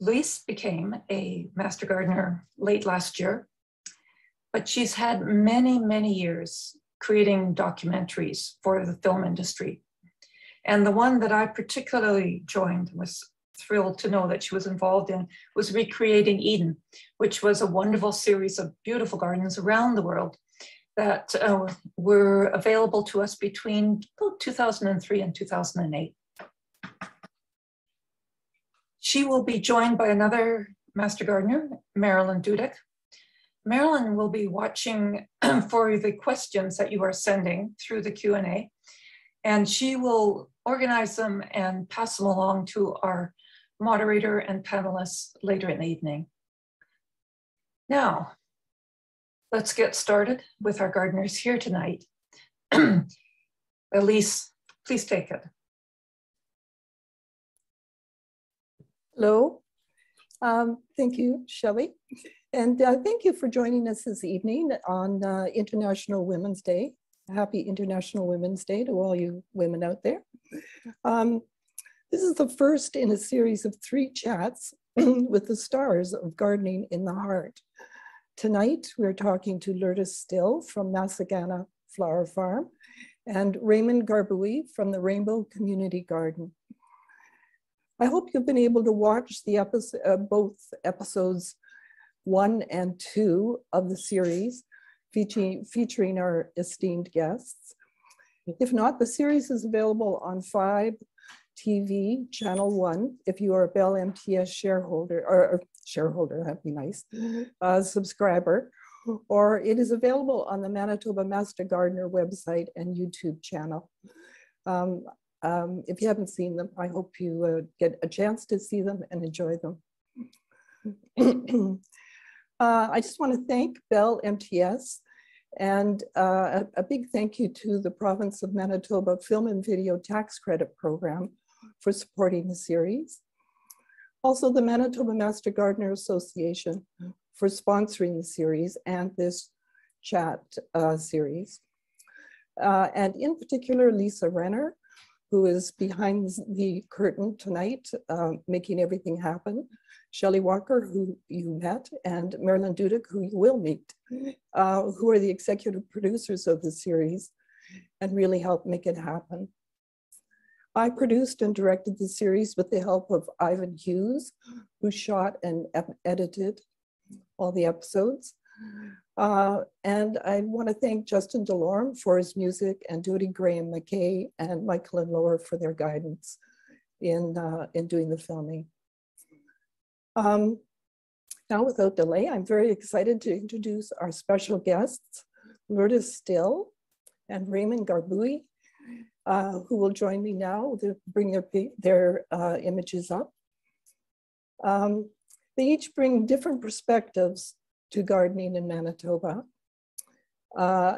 Elise became a master gardener late last year, but she's had many, many years creating documentaries for the film industry. And the one that I particularly joined was thrilled to know that she was involved in was Recreating Eden, which was a wonderful series of beautiful gardens around the world that uh, were available to us between 2003 and 2008. She will be joined by another master gardener, Marilyn Dudek. Marilyn will be watching for the questions that you are sending through the Q&A, and she will organize them and pass them along to our moderator and panelists later in the evening. Now, let's get started with our gardeners here tonight. Elise, please take it. Hello. Um, thank you, Shelley. And uh, thank you for joining us this evening on uh, International Women's Day. Happy International Women's Day to all you women out there. Um, this is the first in a series of three chats with the stars of gardening in the heart. Tonight, we're talking to Lourdes Still from Masagana Flower Farm and Raymond Ngarboui from the Rainbow Community Garden. I hope you've been able to watch the episode, uh, both episodes one and two of the series featuring, featuring our esteemed guests. If not, the series is available on Fibe TV, Channel 1, if you are a Bell MTS shareholder, or, or shareholder, that'd be nice, uh, subscriber, or it is available on the Manitoba Master Gardener website and YouTube channel. Um, um, if you haven't seen them, I hope you uh, get a chance to see them and enjoy them. uh, I just want to thank Bell MTS and uh, a, a, big thank you to the province of Manitoba Film and Video Tax Credit Program for supporting the series. Also the Manitoba Master Gardener Association for sponsoring the series and this chat uh, series. Uh, and in particular, Lisa Renner, who is behind the curtain tonight, uh, making everything happen. Shelley Walker, who you met, and Marilyn Dudek, who you will meet, uh, who are the executive producers of the series and really help make it happen. I produced and directed the series with the help of Ivan Hughes, who shot and edited all the episodes. Uh, and I want to thank Justin Delorme for his music and Dodi Graham McKay and Michael and Laura for their guidance in, uh, in doing the filming. Um, now, without delay, I'm very excited to introduce our special guests, Lourdes Still and Raymond Ngarboui, uh, who will join me now to bring their, their uh, images up. Um, they each bring different perspectives to gardening in Manitoba. Uh,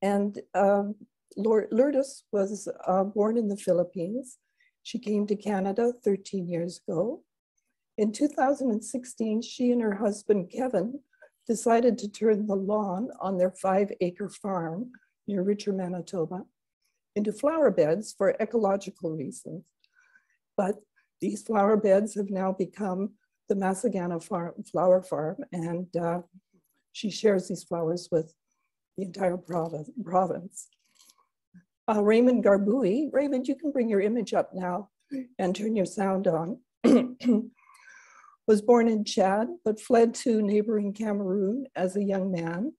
and um, Lourdes was uh, born in the Philippines. She came to Canada 13 years ago. In 2016, she and her husband, Kevin, decided to turn the lawn on their five acre farm near Richer, Manitoba into flower beds for ecological reasons. But these flower beds have now become the Masagana farm, flower farm, and uh, she shares these flowers with the entire province. Uh, Raymond Ngarboui, Raymond, you can bring your image up now and turn your sound on. was born in Chad, but fled to neighboring Cameroon as a young man,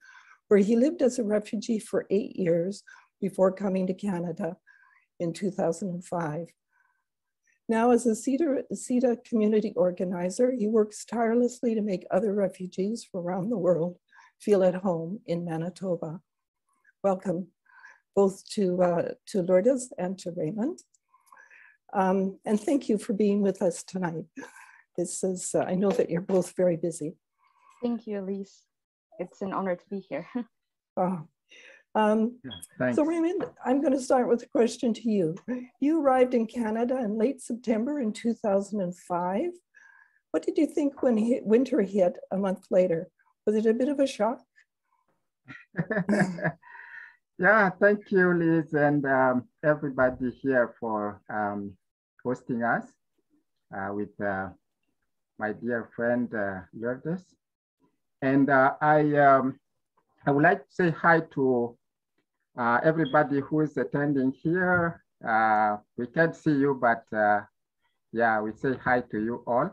where he lived as a refugee for eight years before coming to Canada in 2005. Now, as a CEDA, CEDA community organizer, he works tirelessly to make other refugees from around the world feel at home in Manitoba. Welcome both to, uh, to Lourdes and to Raymond. Um, and thank you for being with us tonight. This is, uh, I know that you're both very busy. Thank you, Elise. It's an honor to be here. oh, um, so Raymond, I'm going to start with a question to you. You arrived in Canada in late September in 2005. What did you think when hit, winter hit a month later? Was it a bit of a shock? yeah, thank you, Liz, and um, everybody here for um, hosting us uh, with uh, my dear friend uh, Lourdes. And uh, I, um, I would like to say hi to uh, everybody who is attending here. Uh, we can't see you, but uh, yeah, we say hi to you all.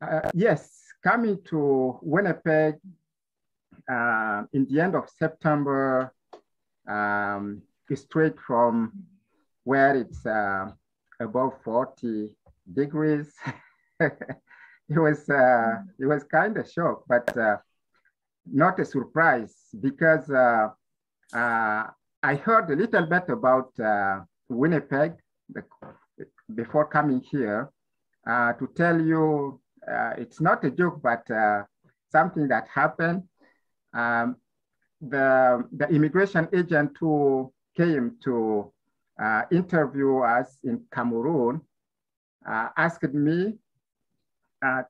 Uh, yes, coming to Winnipeg uh, in the end of September, um, straight from where it's uh, above 40 degrees. it was it was kind of shock, but not a surprise because uh, uh, I heard a little bit about uh, Winnipeg before coming here. to tell you, it's not a joke, but something that happened. Um, the, the immigration agent who came to uh, interview us in Cameroon uh, asked me, uh,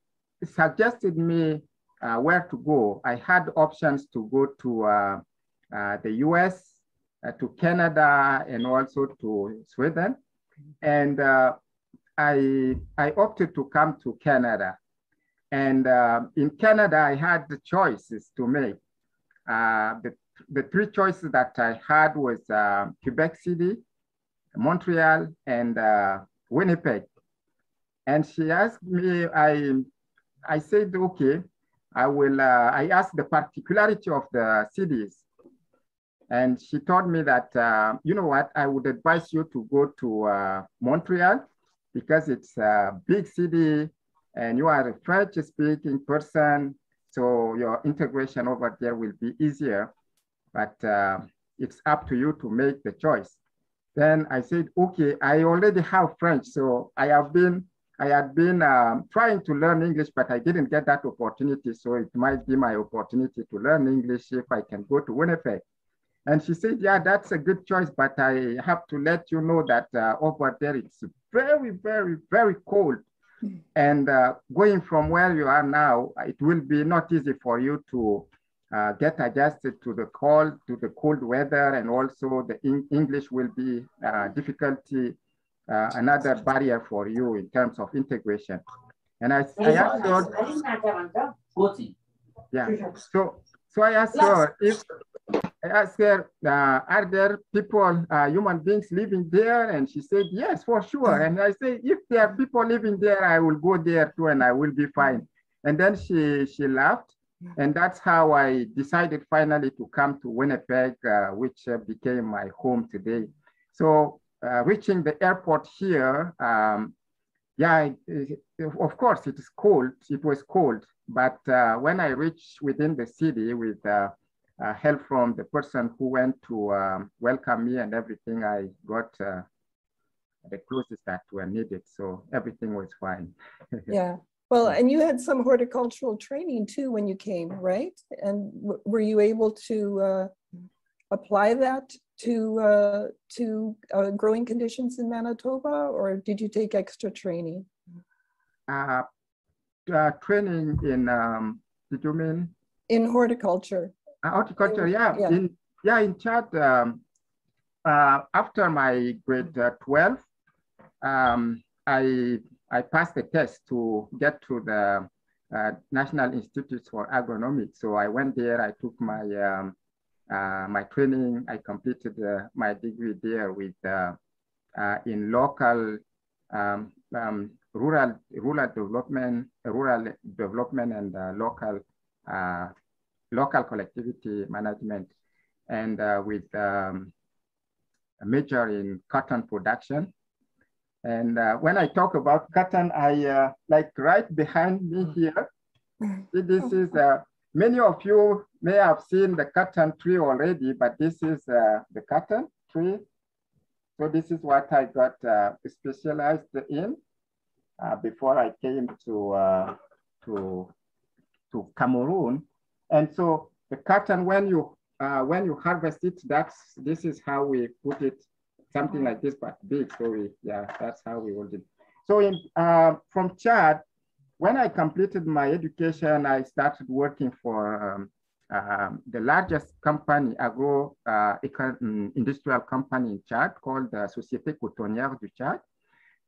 suggested me uh, where to go. I had options to go to uh, uh, Uh, the US, uh, to Canada, and also to Sweden. And uh, I, I opted to come to Canada. And in Canada, I had the choices to make. the, the three choices that I had was Quebec City, Montreal, and Winnipeg. And she asked me, I, I said, okay, I will, uh, I asked the particularity of the cities. And she told me that, uh, you know what, I would advise you to go to uh, Montreal because it's a big city and you are a French speaking person. So your integration over there will be easier, but uh, it's up to you to make the choice. Then I said, okay, I already have French. So I have been I had been um, trying to learn English, but I didn't get that opportunity. So it might be my opportunity to learn English if I can go to Winnipeg. And she said, yeah, that's a good choice, but I have to let you know that uh, over there, it's very, very, very cold. And uh, going from where you are now, it will be not easy for you to uh, get adjusted to the cold, to the cold weather, and also the English will be uh, difficulty uh, another barrier for you in terms of integration. And I, I asked her, yeah, so, so I asked her if, I asked her, uh, are there people, uh, human beings living there? And she said, yes, for sure. And I said, if there are people living there, I will go there too and I will be fine. And then she, she laughed. And that's how I decided finally to come to Winnipeg, uh, which uh, became my home today. So uh, reaching the airport here, um, yeah, it, of course it is cold. It was cold, but uh, when I reached within the city with uh, help from the person who went to um, welcome me and everything, I got uh, the closest that were needed. So everything was fine. yeah. Well, and you had some horticultural training too when you came, right? And were you able to uh, apply that to uh, to uh, growing conditions in Manitoba, or did you take extra training? Uh, uh training in um, did you mean in horticulture? Uh, horticulture, in, yeah. yeah, in yeah in Chad. Um, uh, after my grade twelve, um, I I passed the test to get to the National Institute for Agronomics. So I went there. I took my um, uh, my training, I completed uh, my degree there with uh, uh in local um, um, rural rural development, rural development and uh, local uh, local collectivity management, and with um, a major in cotton production. And when I talk about cotton, I like right behind me here. this is Many of you may have seen the cotton tree already, but this is uh, the cotton tree. So this is what I got uh, specialized in uh, before I came to, uh, to, to Cameroon. And so the cotton, when you, uh, when you harvest it, that's, this is how we put it, something like this, but big. So we, yeah, that's how we hold it. So in, uh, from Chad, when I completed my education, I started working for um, uh, the largest company, agro uh, industrial company in Chad called the Société Cotonnière du Tchad.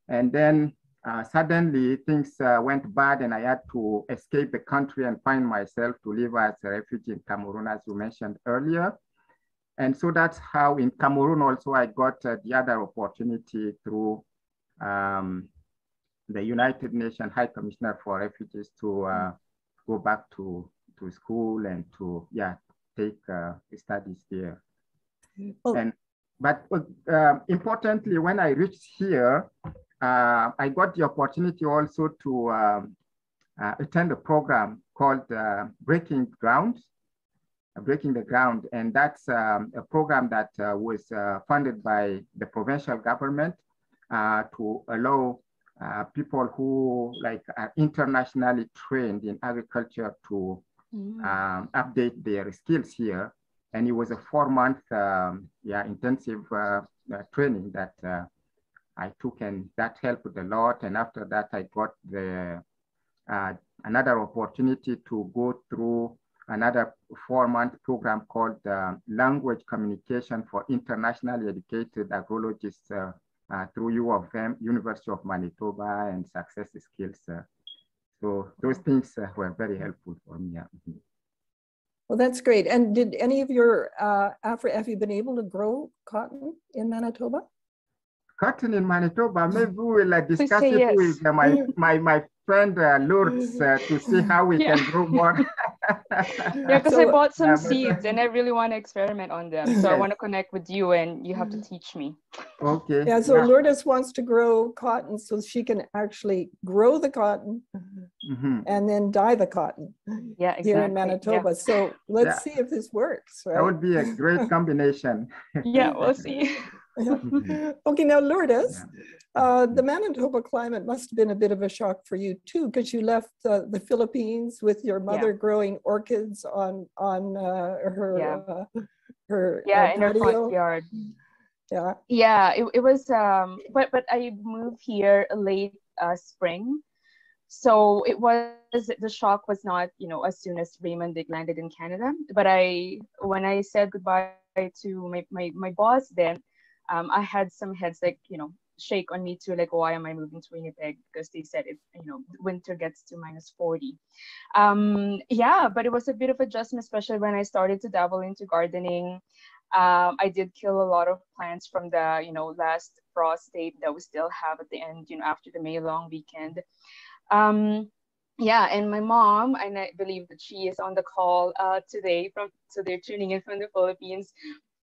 And then uh, suddenly things uh, went bad and I had to escape the country and find myself to live as a refugee in Cameroon, as you mentioned earlier. And so that's how in Cameroon also I got uh, the other opportunity through um, the United Nations High Commissioner for Refugees to uh, go back to, to school and to, yeah, take uh, studies there. Well- and, but uh, importantly, when I reached here, uh, I got the opportunity also to um, uh, attend a program called uh, Breaking Ground, uh, Breaking the Ground. And that's um, a program that uh, was uh, funded by the provincial government uh, to allow people who like are internationally trained in agriculture to Mm. um, update their skills here. And it was a four month um, yeah, intensive training that uh, I took and that helped a lot. And after that, I got the uh, another opportunity to go through another four month program called uh, Language Communication for Internationally Educated Agrologists uh, uh, through U of M, University of Manitoba and Success Skills. uh. so those things uh, were very helpful for me. Mhm. Well, that's great. And did any of your, uh, have you been able to grow cotton in Manitoba? Cotton in Manitoba, maybe we will uh, discuss it yes. with uh, my, my, my friend uh, Lourdes uh, to see how we Yeah. can grow more. Yeah, because I bought some seeds and I really want to experiment on them. So I want to connect with you and you have to teach me. okay. Yeah, so Lourdes wants to grow cotton so she can actually grow the cotton Mhm. and then dye the cotton Yeah, exactly. here in Yeah. Manitoba. So let's Yeah. see if this works, That would be a great combination. Yeah, we'll see. Okay, now Lourdes, Yeah. uh, the Manitoba climate must have been a bit of a shock for you too, because you left uh, the Philippines with your mother growing orchids on, on uh, her, Yeah. uh, her uh, Yeah, in our patio. front yard. Yeah, Yeah, it, it was um but but I moved here late uh spring. So it was the shock was not, you know, as soon as Raymond Dick landed in Canada. But I when I said goodbye to my my, my boss then, um I had some heads like, you know, shake on me too, like why am I moving to Winnipeg? Because they said it, you know, winter gets to minus 40. Um yeah, but it was a bit of adjustment, especially when I started to dabble into gardening um, I did kill a lot of plants from the you know last frost date that we still have at the end you know after the May long weekend. Um, yeah, and my mom and I believe that she is on the call uh, today from so they're tuning in from the Philippines.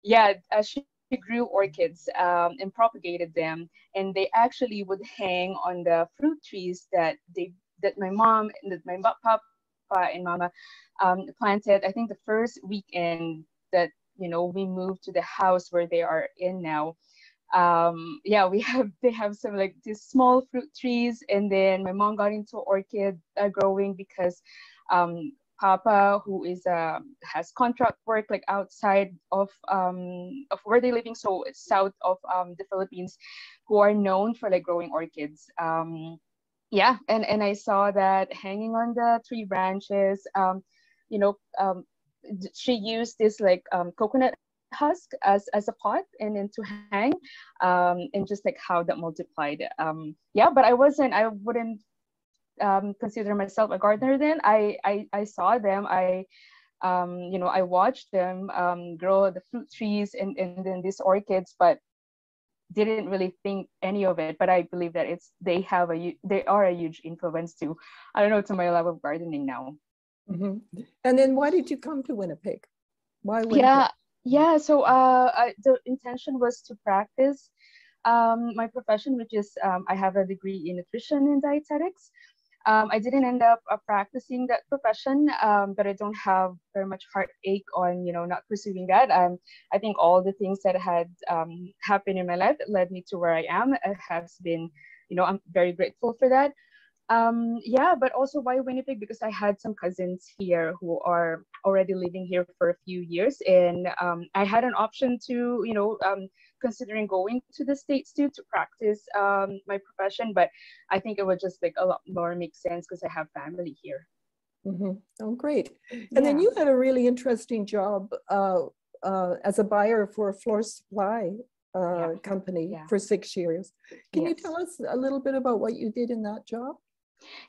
Yeah, uh, she grew orchids um, and propagated them, and they actually would hang on the fruit trees that they that my mom and that my papa and mama um, planted. I think the first weekend that you know we moved to the house where they are in now um yeah we have they have some like these small fruit trees and then my mom got into orchid uh, growing because um papa who is uh has contract work like outside of um of where they're living so south of um the philippines who are known for like growing orchids. Um yeah and and i saw that hanging on the tree branches um you know um she used this like um, coconut husk as as a pot and then to hang um and just like how that multiplied um yeah but i wasn't i wouldn't um consider myself a gardener then i i, I saw them i um you know i watched them um grow the fruit trees and and then these orchids but didn't really think any of it but i believe that it's they have a they are a huge influence to i don't know to my love of gardening now mhm. And then why did you come to Winnipeg? Why Winnipeg? yeah yeah so uh I, the intention was to practice um my profession which is um, i have a degree in nutrition and dietetics um, I didn't end up uh, practicing that profession, um, but I don't have very much heartache on, you know, not pursuing that. Um, I think all the things that had um, happened in my life led me to where I am has been, you know, I'm very grateful for that. Um, yeah, but also why Winnipeg? Because I had some cousins here who are already living here for a few years, and um, I had an option to, you know, considering going to the states too to practice um, my profession. But I think it would just like a lot more make sense because I have family here. mm-hmm. Oh, great. And then you had a really interesting job uh, uh, as a buyer for a Floor Supply uh, Yeah. company Yeah. for six years. Can you tell us a little bit about what you did in that job?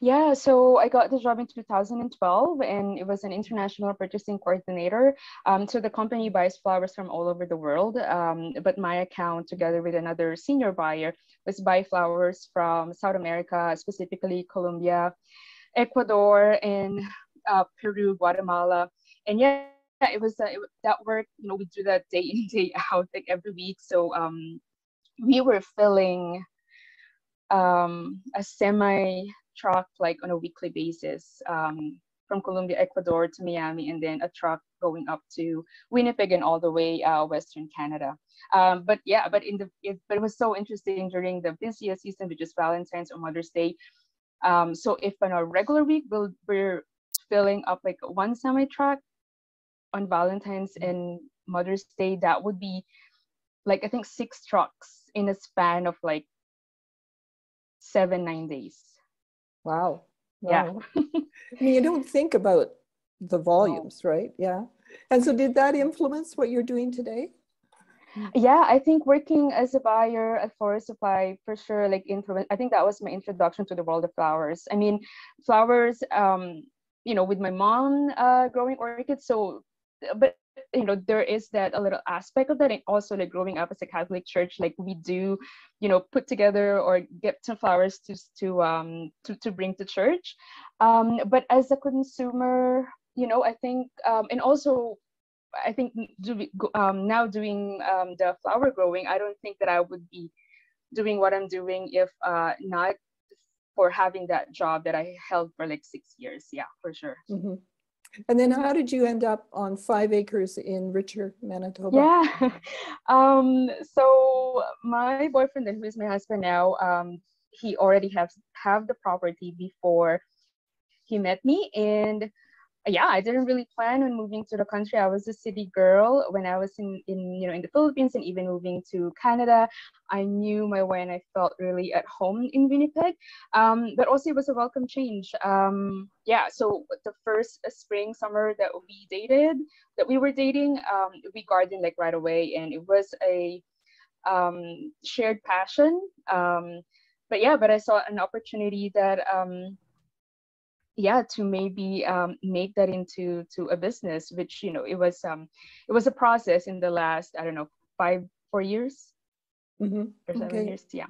Yeah, so I got the job in 2012 and it was an international purchasing coordinator. Um, so the company buys flowers from all over the world, um, but my account, together with another senior buyer, was buy flowers from South America, specifically Colombia, Ecuador, and uh, Peru, Guatemala. And yeah, it was uh, it, that work, you know, we do that day in, day out, like every week. So um, we were filling um, a semi truck like on a weekly basis um, from Colombia, Ecuador to Miami, and then a truck going up to Winnipeg and all the way uh, Western Canada. Um, but yeah, but in the it, but it was so interesting during the busiest season, which is Valentine's or Mother's Day. Um, so if on a regular week we'll, we're filling up like one semi truck on Valentine's and Mother's Day, that would be like I think six trucks in a span of like seven nine days. Wow. Yeah. I mean, you don't think about the volumes, right? Yeah. And so did that influence what you're doing today? yeah i think working as a buyer at Florist Supply for sure like influence i think that was my introduction to the world of flowers i mean flowers um you know with my mom uh growing orchids so but you know there is that a little aspect of that and also like growing up as a catholic church like we do you know put together or get some flowers to to um to, to bring to church um but as a consumer you know i think um and also I think do, um, now doing um, the flower growing, I don't think that I would be doing what I'm doing if uh, not for having that job that I held for like six years. Yeah, for sure. Mhm. And then how did you end up on five acres in Richer, Manitoba? Yeah. um, so my boyfriend, who is my husband now, um, he already has have the property before he met me, and yeah, I didn't really plan on moving to the country. I was a city girl when I was in, in you know in the Philippines and even moving to Canada. I knew my way and I felt really at home in Winnipeg. Um, but also it was a welcome change. Um, yeah, so the first spring summer that we dated, that we were dating, um, we gardened like right away, and it was a um, shared passion. Um, but yeah, but I saw an opportunity that um, yeah to maybe um, make that into to a business which you know it was um it was a process in the last i don't know five four years mm-hmm. or seven Okay. years yeah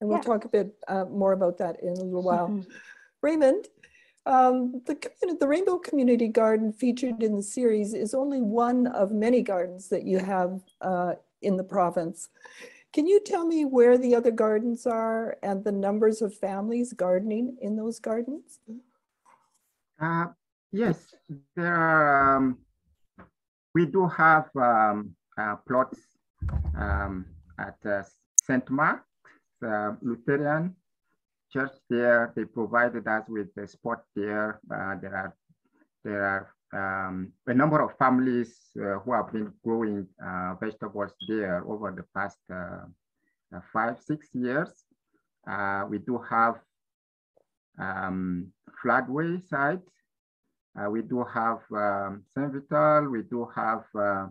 And we'll Yeah. talk a bit uh, more about that in a little while. Mhm. Raymond, um, the, the Rainbow Community Garden featured in the series is only one of many gardens that you have uh, in the province. Can you tell me where the other gardens are and the numbers of families gardening in those gardens? Uh, yes, there are, um, we do have um, uh, plots um, at uh, St. Mark's uh, Lutheran Church there. They provided us with the spot there. Uh, there are there are um, a number of families uh, who have been growing uh, vegetables there over the past five, six years. Uh, we do have um, floodway site. Uh, we do have um, Saint Vital. We do have uh,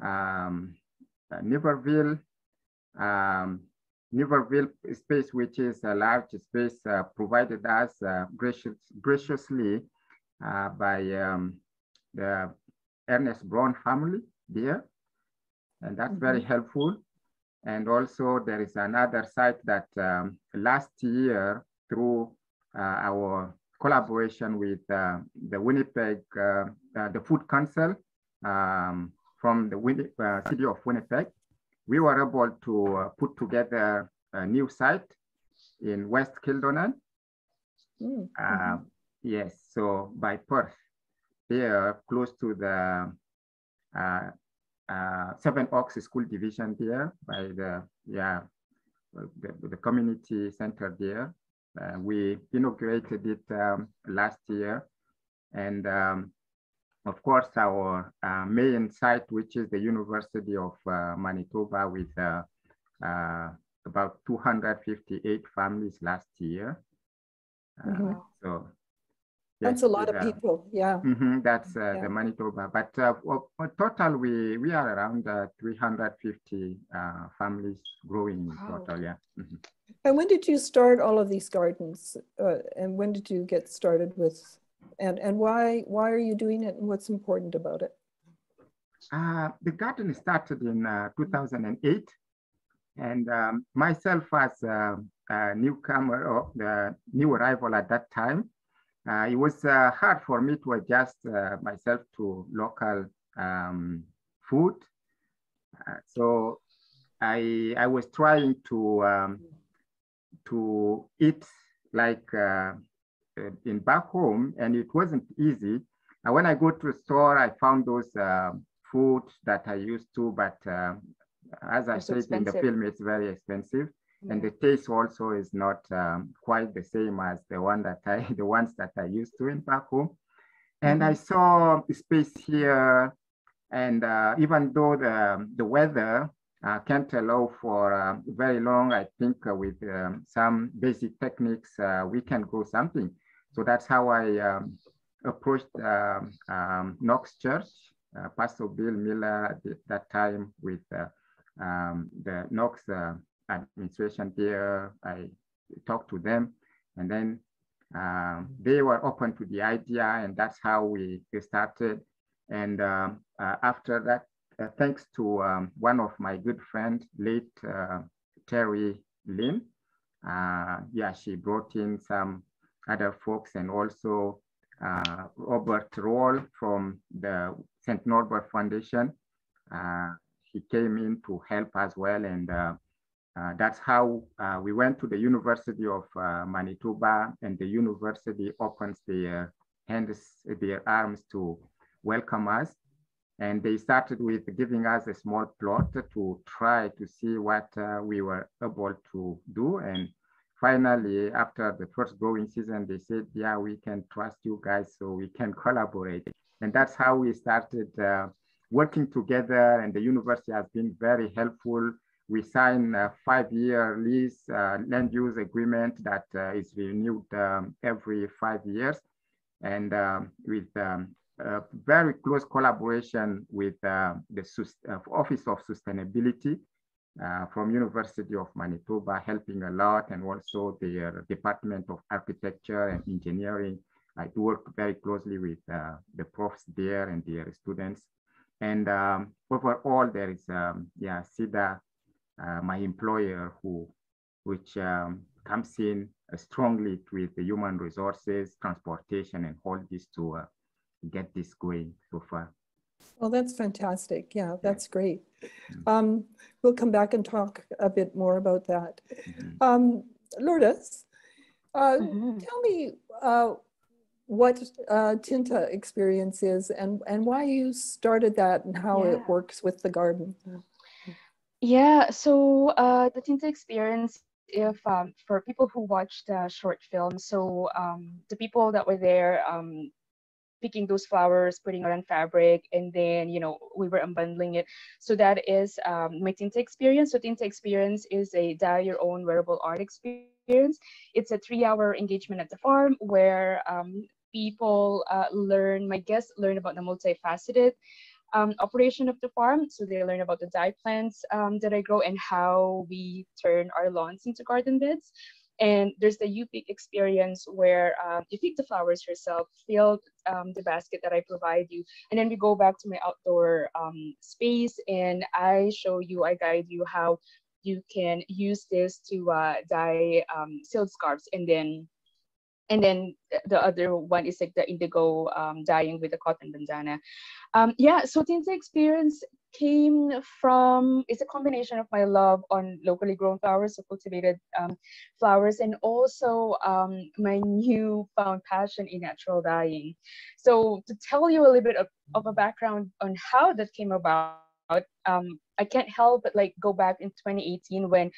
um, uh, Niverville. Um, Niverville space, which is a large space uh, provided us uh, gracious, graciously uh, by um, the Ernest Brown family there. And that's very helpful. And also there is another site that um, last year through our collaboration with uh, the Winnipeg, uh, uh, the Food Council um, from the Winni uh, city of Winnipeg, we were able to uh, put together a new site in West Kildonan. Mm, Uh, Yes, so by Perth, there close to the uh, uh, Seven Oaks School Division there by the, yeah, the, the community center there. Uh, we inaugurated it um, last year. And um, of course, our uh, main site, which is the University of uh, Manitoba with uh, uh, about 258 families last year. Uh, Mhm. So That's a lot of people, yeah. Mm-hmm, that's uh, Yeah. the Manitoba. But uh, for total, we we are around uh, 350 uh, families growing in Wow. total. Yeah. Mhm. And when did you start all of these gardens? Uh, and when did you get started with, and, and why, why are you doing it and what's important about it? Uh, the garden started in uh, 2008, and um, myself as a, a newcomer or the new arrival at that time, uh, it was uh, hard for me to adjust uh, myself to local um, food. Uh, so I I was trying to um, to eat like uh, uh, in back home, and it wasn't easy. And when I go to a store, I found those food that I used to, but as I It's so said in the film, it's very expensive, and the taste also is not um, quite the same as the one that I, the ones that I used to in back home. And I saw space here, and uh, even though the the weather uh, can't allow for uh, very long, I think uh, with um, some basic techniques, uh, we can grow something. So that's how I um, approached um, um, Knox Church, uh, Pastor Bill Miller at that time with uh, um, the Knox uh, administration there. I talked to them and then um, they were open to the idea and that's how we started. And um, uh, after that, uh, thanks to um, one of my good friends, late uh, Terry Lynn, uh, yeah, she brought in some other folks and also uh, Robert Roll from the St. Norbert Foundation. He came in to help as well. And uh, that's how uh, we went to the University of uh, Manitoba and the university opens their hands, their arms to welcome us. And they started with giving us a small plot to try to see what uh, we were able to do. And finally, after the first growing season, they said, yeah, we can trust you guys so we can collaborate. And that's how we started uh, working together and the university has been very helpful. We sign a five-year lease uh, land use agreement that uh, is renewed um, every five years. And um, with um, a very close collaboration with uh, the uh, Office of Sustainability uh, from University of Manitoba, helping a lot, and also the Department of Architecture and Engineering. I work very closely with the profs there and their students. And um, overall, there is, um, yeah, uh, my employer, who, which um, comes in uh, strongly with the human resources, transportation, and all this to uh, get this going so far. Well, that's fantastic. Yeah, that's great. Um, we'll come back and talk a bit more about that. Mhm. Um, Lourdes, uh, Mhm. tell me uh, what uh, Tinta experience is and, and why you started that and how it works with the garden. Yeah, so uh, the Tinta experience, if um, for people who watched the short film, so um, the people that were there um, picking those flowers, putting it on fabric, and then you know we were unbundling it. So that is um, my Tinta experience. So Tinta experience is a dye your own wearable art experience. It's a three-hour engagement at the farm where um, people uh, learn, my guests learn about the multifaceted um, operation of the farm. So they learn about the dye plants um, that I grow and how we turn our lawns into garden beds. And there's the you pick experience where um, you pick the flowers yourself, fill um, the basket that I provide you, and then we go back to my outdoor um, space and I show you, I guide you how you can use this to uh, dye um, silk scarves and then and then the other one is like the indigo um, dyeing with the cotton bandana. Um, yeah, so Tinta experience came from it's a combination of my love on locally grown flowers, so cultivated um, flowers, and also um, my new found passion in natural dyeing. So to tell you a little bit of, of a background on how that came about. Um, I can't help but like go back in 2018 when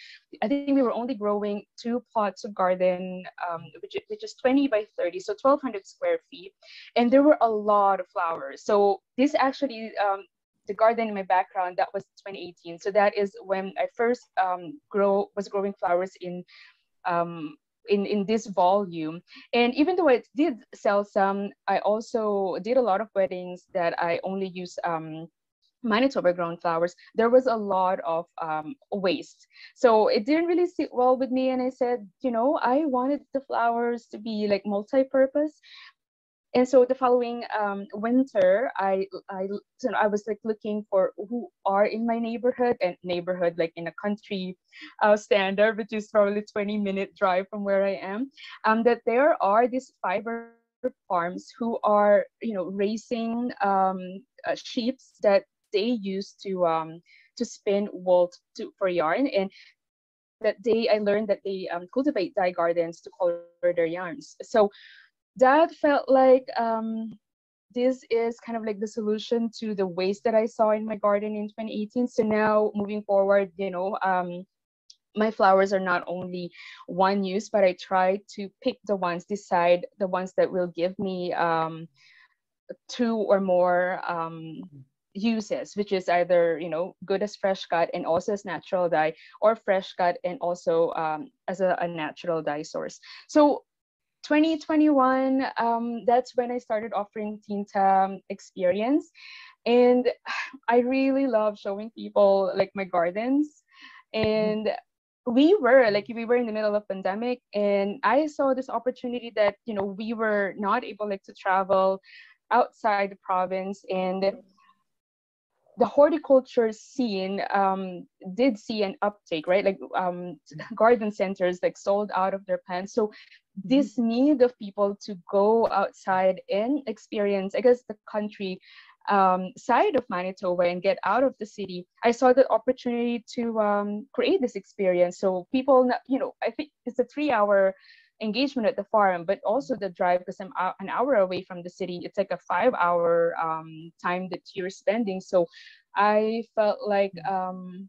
I think we were only growing two plots of garden, um, which, which is 20 by 30, so 1200 square feet. And there were a lot of flowers. So this actually, um, the garden in my background, that was 2018. So that is when I first um, grow was growing flowers in um, in in this volume and even though i did sell some i also did a lot of weddings that i only use um Manitoba grown flowers, there was a lot of um, waste. So it didn't really sit well with me. And I said, you know, I wanted the flowers to be like multi-purpose. And so the following um, winter, I I I was like looking for who are in my neighborhood and neighborhood like in a country uh, standard, which is probably 20 minute drive from where I am. Um, that there are these fiber farms who are you know raising um, uh, sheep that they used to um, to spin wool to, for yarn and that day I learned that they um, cultivate dye gardens to color their yarns. So that felt like um, this is kind of like the solution to the waste that I saw in my garden in 2018. So now moving forward, you know, um, my flowers are not only one use, but I try to pick the ones, decide the ones that will give me um, two or more um, uses, which is either you know good as fresh cut and also as natural dye, or fresh cut and also um, as a, a natural dye source. So 2021, um, that's when I started offering Tinta experience. And I really love showing people like my gardens. And we were like we were in the middle of pandemic and I saw this opportunity that you know we were not able like to travel outside the province and the horticulture scene um, did see an uptake, right? Like um, garden centers like sold out of their plants. So this mm-hmm. need of people to go outside and experience, I guess, the country um, side of Manitoba and get out of the city, I saw the opportunity to um, create this experience. So people, you know, I think it's a three-hour engagement at the farm, but also the drive because I'm an hour away from the city. It's like a five hour um, time that you're spending. So I felt like um,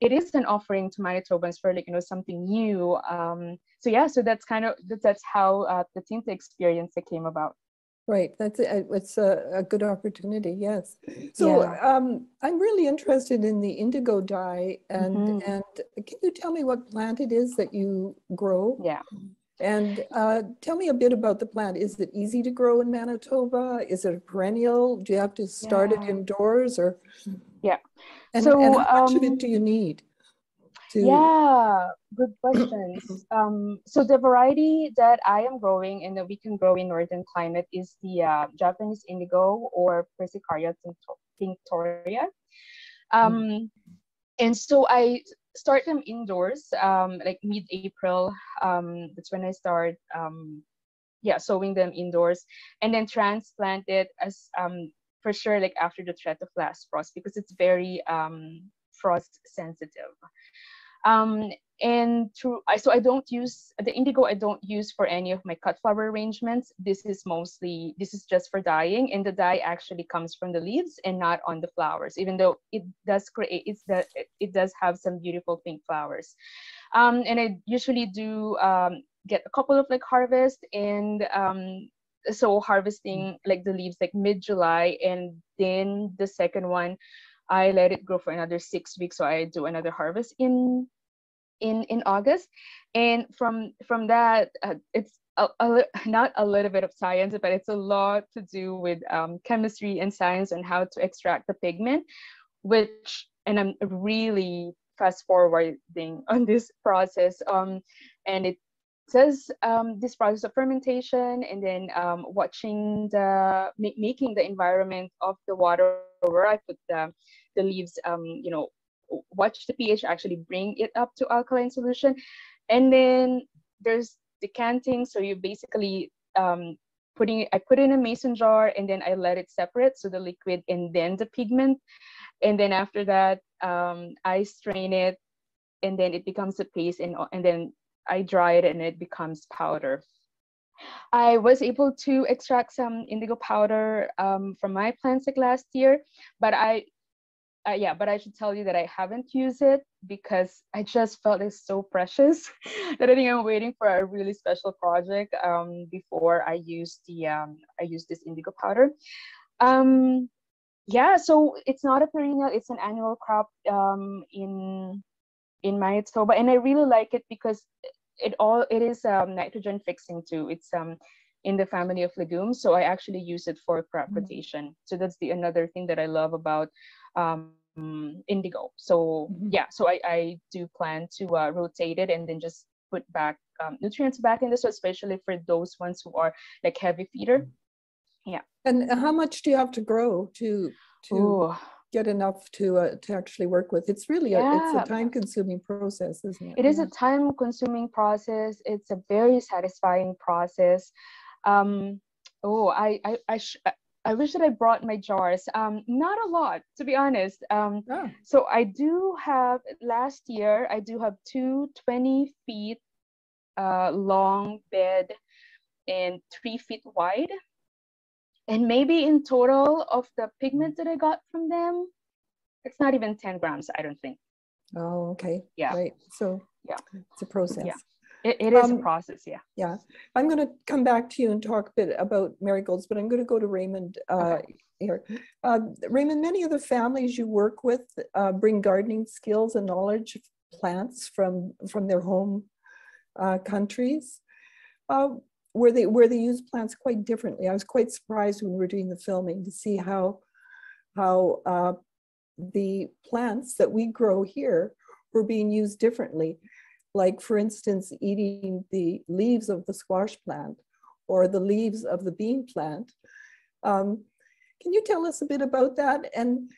it is an offering to Manitobans for like, you know, something new. Um, so yeah, so that's kind of, that's how uh, the Tinta experience that came about. Right, that's it. It's a, a good opportunity, yes. So yeah. um, I'm really interested in the indigo dye and, mm -hmm. and can you tell me what plant it is that you grow? Yeah. And uh, tell me a bit about the plant. Is it easy to grow in Manitoba? Is it a perennial? Do you have to start yeah. it indoors or? Yeah. And, so, and how much um, of it um, do you need? To... Yeah, good questions. um, so the variety that I am growing and that we can grow in northern climate is the uh, Japanese indigo or Persicaria tinctoria. Um, mm. And so I start them indoors, um, like mid-April. Um, that's when I start, um, yeah, sowing them indoors, and then transplant it as um, for sure, like after the threat of last frost, because it's very um, frost sensitive. Um, and through I so I don't use the indigo I don't use for any of my cut flower arrangements. This is mostly this is just for dyeing, and the dye actually comes from the leaves and not on the flowers. Even though it does create it's that it does have some beautiful pink flowers, um, and I usually do um, get a couple of like harvest and um, so harvesting like the leaves like mid July, and then the second one. I let it grow for another six weeks, so I do another harvest in in in August, and from from that, uh, it's a, a, not a little bit of science, but it's a lot to do with um, chemistry and science and how to extract the pigment, which and I'm really fast forwarding on this process. Um, and it says um, this process of fermentation and then um, watching the making the environment of the water where I put the the leaves um, you know watch the pH actually bring it up to alkaline solution. And then there's decanting. So you basically um, putting I put in a mason jar and then I let it separate. So the liquid and then the pigment. And then after that, um, I strain it and then it becomes a paste and, and then I dry it and it becomes powder. I was able to extract some indigo powder um, from my plants like last year, but I uh, yeah, but I should tell you that I haven't used it because I just felt it's so precious that I think I'm waiting for a really special project um, before I use the um, I use this indigo powder. Um, yeah, so it's not a perennial; it's an annual crop um, in in Manitoba, and I really like it because it all it is um, nitrogen fixing too. It's um in the family of legumes, so I actually use it for crop Mm. rotation. So that's the another thing that I love about um, indigo. So Mhm. yeah, so I I do plan to uh, rotate it and then just put back um, nutrients back in this, so especially for those ones who are like heavy feeder. Yeah. And how much do you have to grow to to Ooh. get enough to uh, to actually work with? It's really a, it's a time consuming process, isn't it? It is a time consuming process. It's a very satisfying process. Um, oh, I, I, I, sh- I- wish that I brought my jars. Um, not a lot, to be honest. Um, Ah, so I do have, last year, I do have two 20 feet uh, long bed and three feet wide. And maybe in total of the pigment that I got from them, it's not even 10 grams, I don't think. oh, okay. Yeah. Right. So Yeah. it's a process. It, it is Um, a process, yeah. Yeah, I'm going to come back to you and talk a bit about marigolds, but I'm going to go to Raymond uh, here. Uh, Raymond, many of the families you work with uh, bring gardening skills and knowledge of plants from from their home uh, countries, uh, where they where they use plants quite differently. I was quite surprised when we were doing the filming to see how how uh, the plants that we grow here were being used differently like for instance, eating the leaves of the squash plant or the leaves of the bean plant. Um, can you tell us a bit about that? And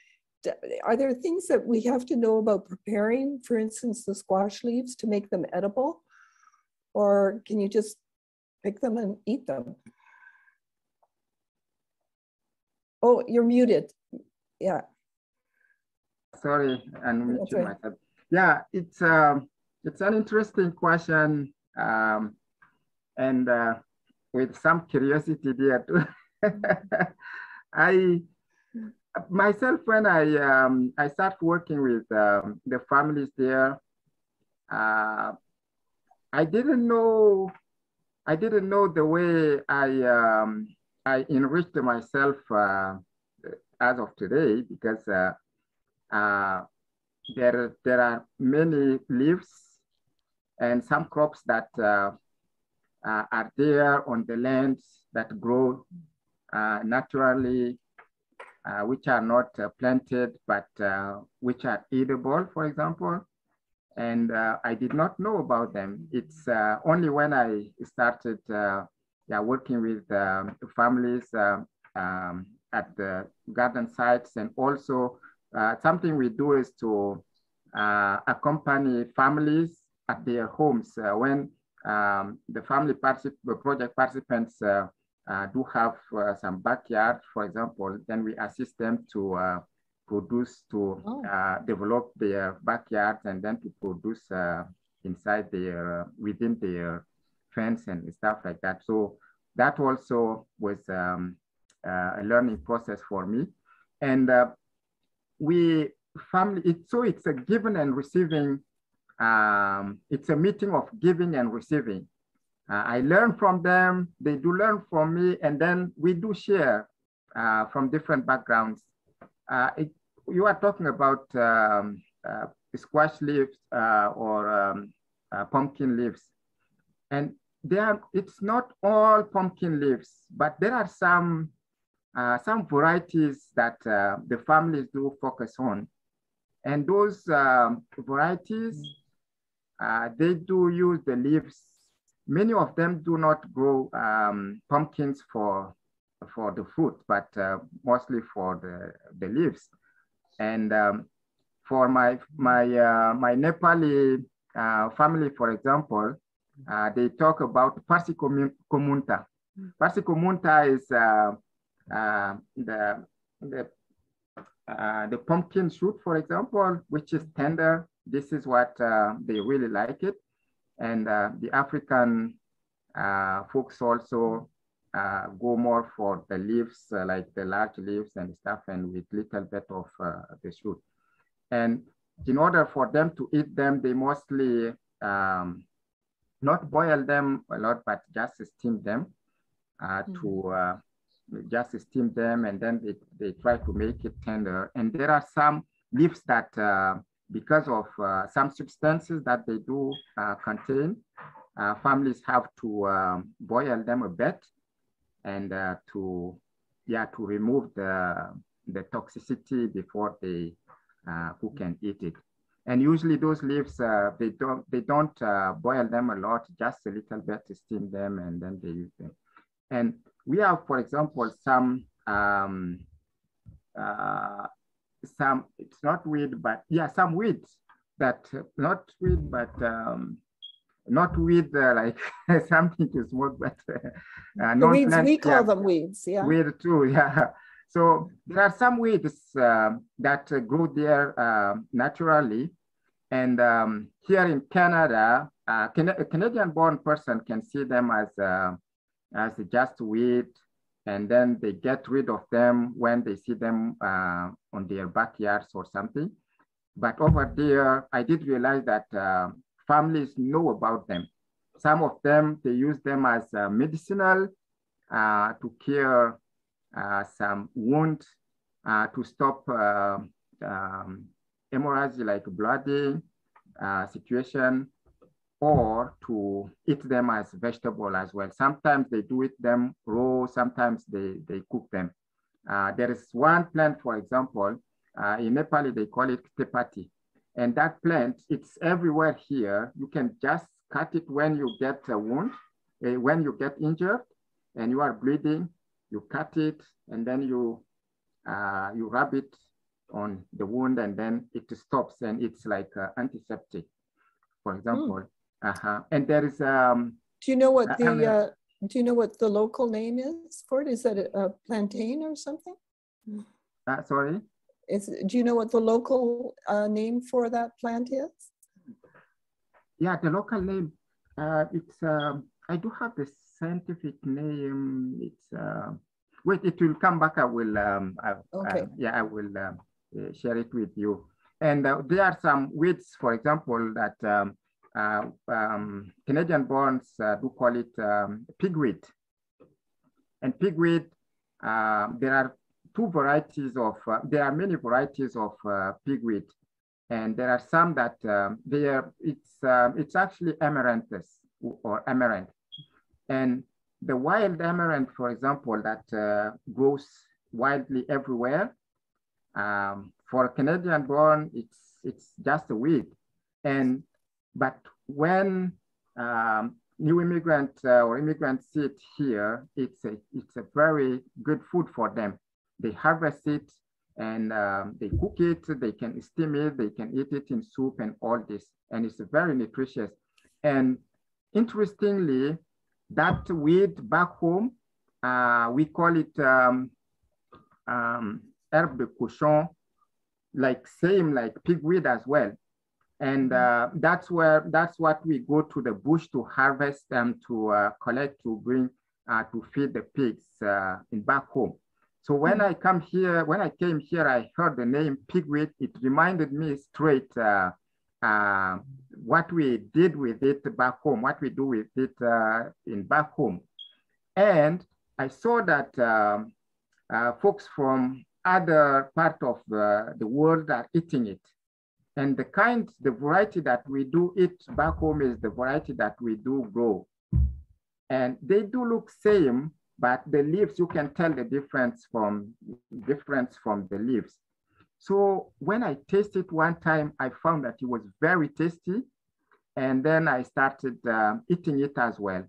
are there things that we have to know about preparing, for instance, the squash leaves to make them edible? Or can you just pick them and eat them? Oh, you're muted. Yeah. Sorry, That's unmuted right. myself. Yeah, it's um, it's an interesting question, um, and uh, with some curiosity there too. I myself, when I um, I start working with um, the families there, uh, I didn't know I didn't know the way I um, I enriched myself uh, as of today because. Uh, uh, there, there are many leaves and some crops that uh, uh, are there on the lands that grow uh, naturally, uh, which are not planted, but which are edible, for example. And I did not know about them. It's only when I started yeah, working with um, families um, at the garden sites and also uh, something we do is to uh, accompany families at their homes uh, when um, the family particip project participants uh, uh, do have uh, some backyard, for example, then we assist them to produce, to Oh. develop their backyards and then to produce inside their, within their fence and stuff like that. So that also was um, a learning process for me. And we family it so it's a giving and receiving um, it's a meeting of giving and receiving. Uh, i learn from them they do learn from me and then we do share uh, from different backgrounds. Uh, it, you are talking about um, uh, squash leaves uh, or um, uh, pumpkin leaves. And they are it's not all pumpkin leaves but there are some some varieties that the families do focus on. And those um, varieties, uh, they do use the leaves. Many of them do not grow um, pumpkins for, for the fruit, but uh, mostly for the, the leaves. And um, for my, my, uh, my Nepali uh, family, for example, they talk about Parsi Komunta. Parsi Komunta is uh, the the uh, the pumpkin shoot, for example, which is tender. This is what uh, they really like it, and the African folks also go more for the leaves, like the large leaves and stuff, and with little bit of the shoot. And in order for them to eat them, they mostly um, not boil them a lot, but just steam them uh, mm -hmm. to uh, just steam them and then they, they try to make it tender. And there are some leaves that, uh, because of uh, some substances that they do uh, contain, uh, families have to um, boil them a bit and uh, to yeah to remove the the toxicity before they uh, cook and eat it. And usually those leaves uh, they don't they don't uh, boil them a lot, just a little bit to steam them and then they use them. And we have, for example, some um, uh, some it's not weed, but yeah, some weeds that not weed, but um, not weed uh, like something to smoke, but uh, The weeds, we call yeah, them weeds, yeah. weed too, yeah. So there are some weeds um that uh, grow there uh, naturally. And um, here in Canada, uh, Can a Canadian-born person can see them as, uh, as just weed, and then they get rid of them when they see them uh, on their backyards or something. But over there, I did realize that uh, families know about them. Some of them, they use them as uh, medicinal uh, to cure uh, some wound, uh, to stop um, hemorrhage like bloody situation, or to eat them as vegetable as well. Sometimes they do it them raw, sometimes they, they cook them. there is one plant, for example, in Nepali, they call it tepati. And that plant, it's everywhere here. You can just cut it when you get a wound, uh, when you get injured and you are bleeding, you cut it and then you, uh, you rub it on the wound and then it stops and it's like uh, antiseptic, for example. Mm. -huh. And there is, um, do you know what the, uh, do you know what the local name is for it? Is that a, a plantain or something? Uh, sorry? Is, do you know what the local uh, name for that plant is? Yeah, the local name, uh, it's, um, I do have the scientific name. It's, uh, wait, it will come back. I will, um, I, okay. yeah, I will um, uh, share it with you. And uh, there are some weeds, for example, that um, uh, um, Canadian bonds do call it um, pigweed. And pigweed, there are two varieties of, uh, there are many varieties of uh, pigweed. And there are some that um, they are, it's, um, it's actually amaranthus or amaranth. And the wild amaranth, for example, that uh, grows widely everywhere, um, for Canadian born, it's, it's just a weed. And, but when um, new immigrant uh, or immigrants see it here, it's a, it's a very good food for them they harvest it and um, they cook it, they can steam it, they can eat it in soup and all this. And it's very nutritious. And interestingly, that weed back home, uh, we call it um, um, herbe de cochon, like same like pigweed as well. And uh, that's where, that's what we go to the bush to harvest them, to uh, collect, to bring, uh, to feed the pigs uh, in back home. So when I come here, when I came here, I heard the name pigweed. It reminded me straight uh, uh, what we did with it back home, what we do with it uh, in back home. And I saw that um, uh, folks from other part of the world are eating it. And the kind, the variety that we do eat back home is the variety that we do grow. And they do look same, but the leaves, you can tell the difference from difference from the leaves. So when I tasted one time, I found that it was very tasty. And then I started uh, eating it as well.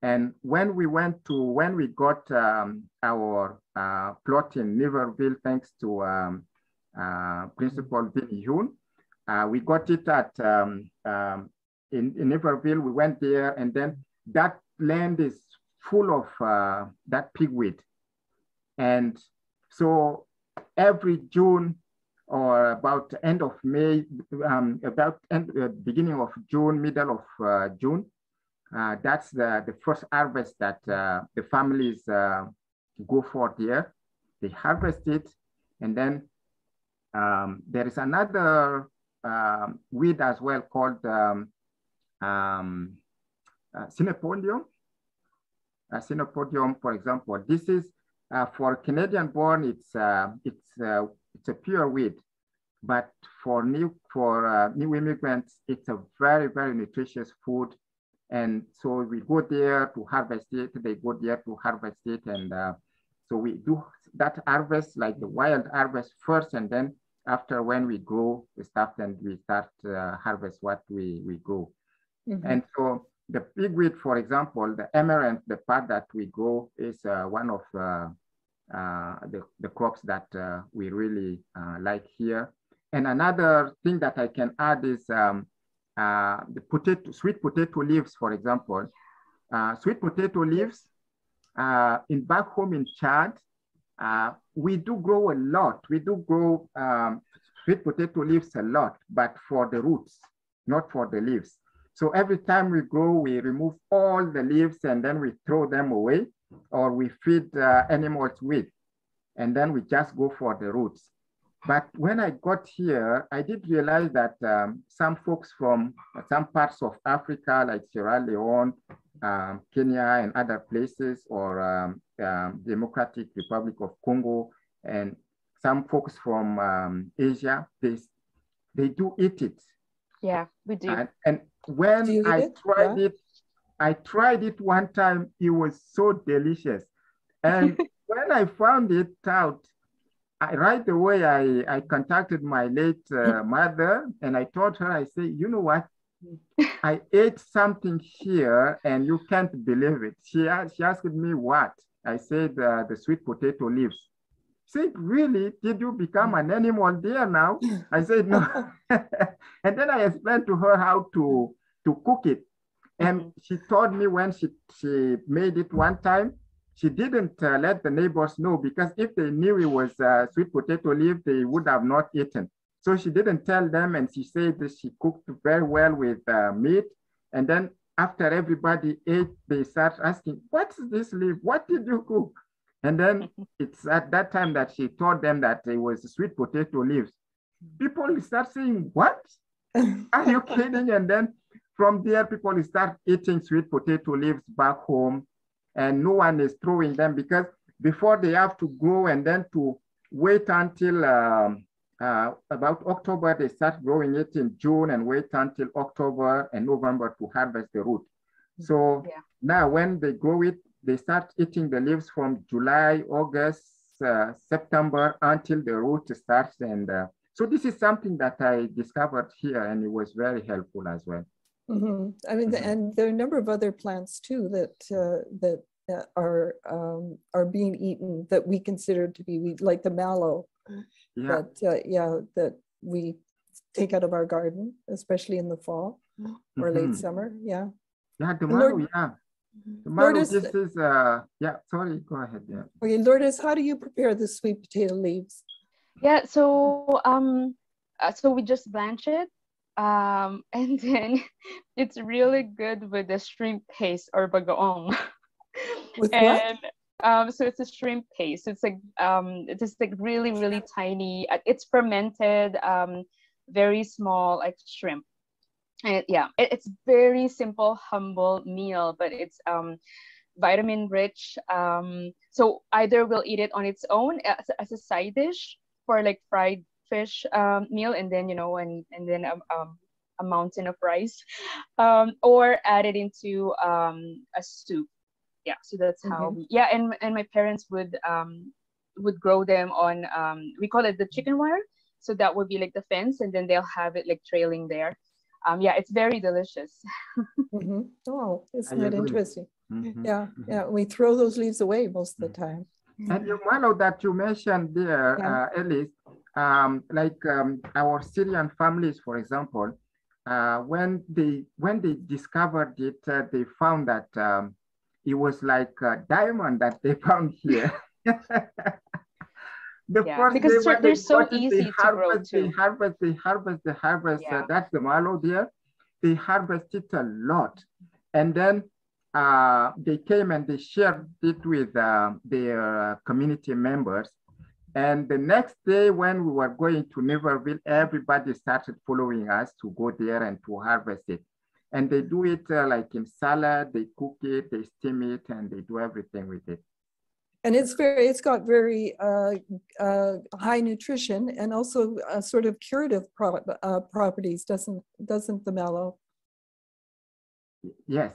And when we went to, when we got um, our uh, plot in Niverville, thanks to um, uh, Principal Vinny Yoon, uh, we got it at, um, um, in, in Niverville, we went there and then that land is full of uh, that pigweed. And so every June or about end of May, um, about end, uh, beginning of June, middle of uh, June, uh, that's the, the first harvest that uh, the families go for there. They harvest it and then um, there is another um, weed as well called um, um, uh, uh, Chenopodium, for example. This is uh, for Canadian born, it's, uh, it's, uh, it's a pure weed. But for new, for uh, new immigrants, it's a very, very nutritious food. And so we go there to harvest it, they go there to harvest it. And so we do that harvest, like the wild harvest first, and then after when we grow the stuff, then we start uh, harvest what we, we grow. Mhm. And so the pigweed, for example, the amaranth, the part that we grow is uh, one of uh, uh, the, the crops that uh, we really uh, like here. And another thing that I can add is um, uh, the potato, sweet potato leaves, for example. Uh, sweet potato leaves uh, in back home in Chad, uh, we do grow a lot. We do grow um, sweet potato leaves a lot, but for the roots, not for the leaves. So every time we grow, we remove all the leaves and then we throw them away or we feed uh, animals with, and then we just go for the roots. But when I got here, I did realize that um, some folks from some parts of Africa, like Sierra Leone, um, Kenya, and other places, or um, um, Democratic Republic of Congo, and some folks from um, Asia, they, they do eat it. Yeah, we do. And, and when Do you eat I it? tried Yeah. it, I tried it one time. It was so delicious. And when I found it out, I, right away I, I contacted my late uh, mother and I told her, I say, you know what? I ate something here and you can't believe it. She, she asked me what? I said uh, the sweet potato leaves. She said, really? Did you become an animal there now? I said, no. and then I explained to her how to, to cook it. And she told me when she, she made it one time, she didn't uh, let the neighbors know because if they knew it was uh, sweet potato leaf, they would have not eaten. So she didn't tell them, and she said that she cooked very well with uh, meat. And then after everybody ate, they start asking, "What's this leaf? What did you cook?" And then it's at that time that she told them that it was sweet potato leaves. People start saying, "What? Are you kidding?" And then from there, people start eating sweet potato leaves back home, and no one is throwing them because before they have to grow and then to wait until um, uh, about October, they start growing it in June and wait until October and November to harvest the root. So Yeah. now when they grow it, they start eating the leaves from July, August, uh, September until the root starts. And uh, so this is something that I discovered here and it was very helpful as well. Mhm. I mean, Mhm. and there are a number of other plants too that, uh, that uh, are, um, are being eaten that we consider to be, like the mallow. Yeah, That, uh, yeah, that we take out of our garden, especially in the fall or late Mhm. summer, yeah. yeah, the And mallow, Lord- yeah. The mallow, Lourdes- this is, uh, yeah, sorry, go ahead. Yeah. Okay, Lourdes, how do you prepare the sweet potato leaves? Yeah, so um, uh, so we just blanch it, um, and then it's really good with the shrimp paste or bagoong. With what? Um, so it's a shrimp paste. It's like um, just like really really tiny. uh, It's fermented, um, very small like shrimp. And yeah, it, it's very simple, humble meal, but it's um, vitamin rich. Um, so either we'll eat it on its own as, as a side dish for like fried fish um, meal, and then you know, and and then um, um, a mountain of rice, um, or add it into um, a soup. Yeah, so that's how. we- Yeah, and and my parents would um, would grow them on um, we call it the chicken wire. So that would be like the fence, and then they'll have it like trailing there. Um, yeah, it's very delicious. Mhm. Oh, isn't I that agree. interesting? Mhm. Yeah, Mhm. yeah, we throw those leaves away most of the time. And the mallow that you mentioned there, Yeah. uh, Elise, um, like um, our Syrian families, for example, uh, when they when they discovered it, uh, they found that um, it was like a diamond that they found here. the Yeah, first because day they're- so it, easy they to grow harvest, they harvest, they harvest, they harvest. uh, that's the mallow there. They harvest it a lot, and then uh, they came and they shared it with uh, their uh, community members. And the next day, when we were going to Niverville, everybody started following us to go there and to harvest it. And they do it uh, like in salad, they cook it, they steam it, and they do everything with it. And it's very, it's got very uh, uh, high nutrition and also uh, sort of curative pro- uh, properties, doesn't, doesn't the mallow? Yes,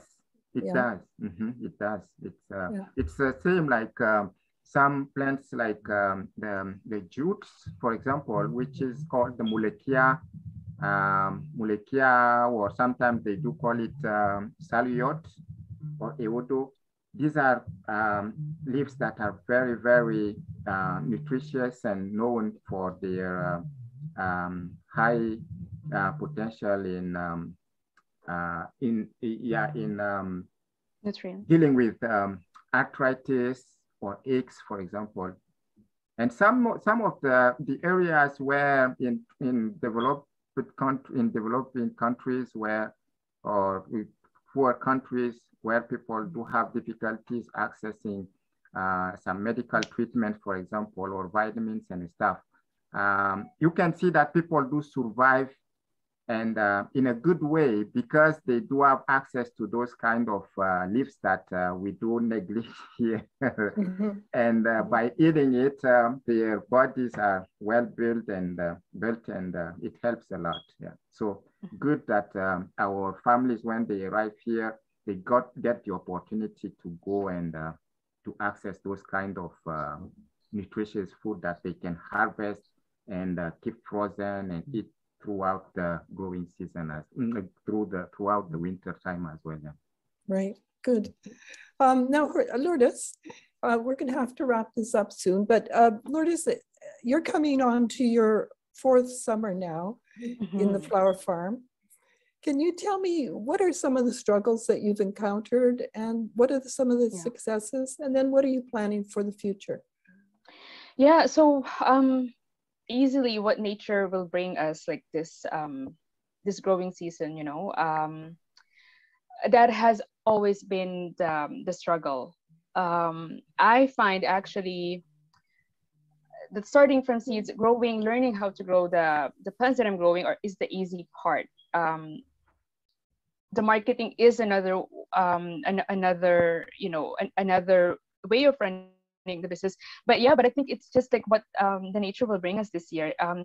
it Yeah. does. Mhm, It does. It's uh, Yeah. it's the same like um, some plants like um, the the jutes, for example, which is called the mulekia, um, mulekia, or sometimes they do call it um, saluyot or ewedu. These are um, leaves that are very, very uh, nutritious and known for their uh, um, high uh, potential in um, uh, in yeah in um, Nutrient. dealing with um, arthritis or aches, for example. And some some of the the areas where in in developed in developing countries where or poor countries where people do have difficulties accessing uh, some medical treatment, for example, or vitamins and stuff. Um, you can see that people do survive and uh, in a good way because they do have access to those kind of uh, leaves that uh, we do neglect here. Mhm. and uh, by eating it, um, their bodies are well built and uh, built, and uh, it helps a lot. Yeah. So good that um, our families, when they arrive here, they got get the opportunity to go and uh, to access those kind of uh, nutritious food that they can harvest and uh, keep frozen and eat throughout the growing season as mm, through the throughout the winter time as well. Yeah. Right, good. Um, now, Hor- Lourdes, uh, we're going to have to wrap this up soon, but uh, Lourdes, uh, you're coming on to your fourth summer now in the Mhm. flower farm. Can you tell me what are some of the struggles that you've encountered and what are the, some of the Yeah. successes? And then what are you planning for the future? Yeah, so um easily what nature will bring us like this um this growing season, you know. Um that has always been the, um, the struggle. Um I find actually that starting from seeds, growing, learning how to grow the the plants that I'm growing are, is the easy part. Um the marketing is another um an, another you know an, another way of running the business. But yeah but i think it's just like what um, the nature will bring us this year. Um,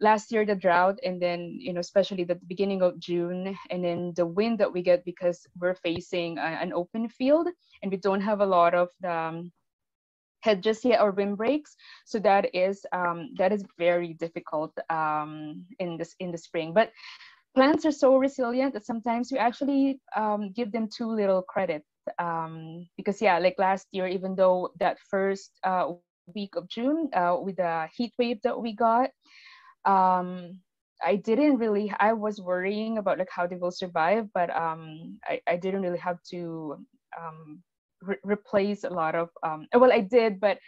last year the drought and then you know especially the beginning of june and then the wind that we get because we're facing a, an open field and we don't have a lot of the um, hedges yet or windbreaks so that is um, that is very difficult um, in this in the spring. But plants are so resilient that sometimes we actually um, give them too little credit um, because yeah like last year even though that first uh, week of june uh, with the heat wave that we got um, i didn't really i was worrying about like how they will survive but um, I, I didn't really have to um, re- replace a lot of um, well i did but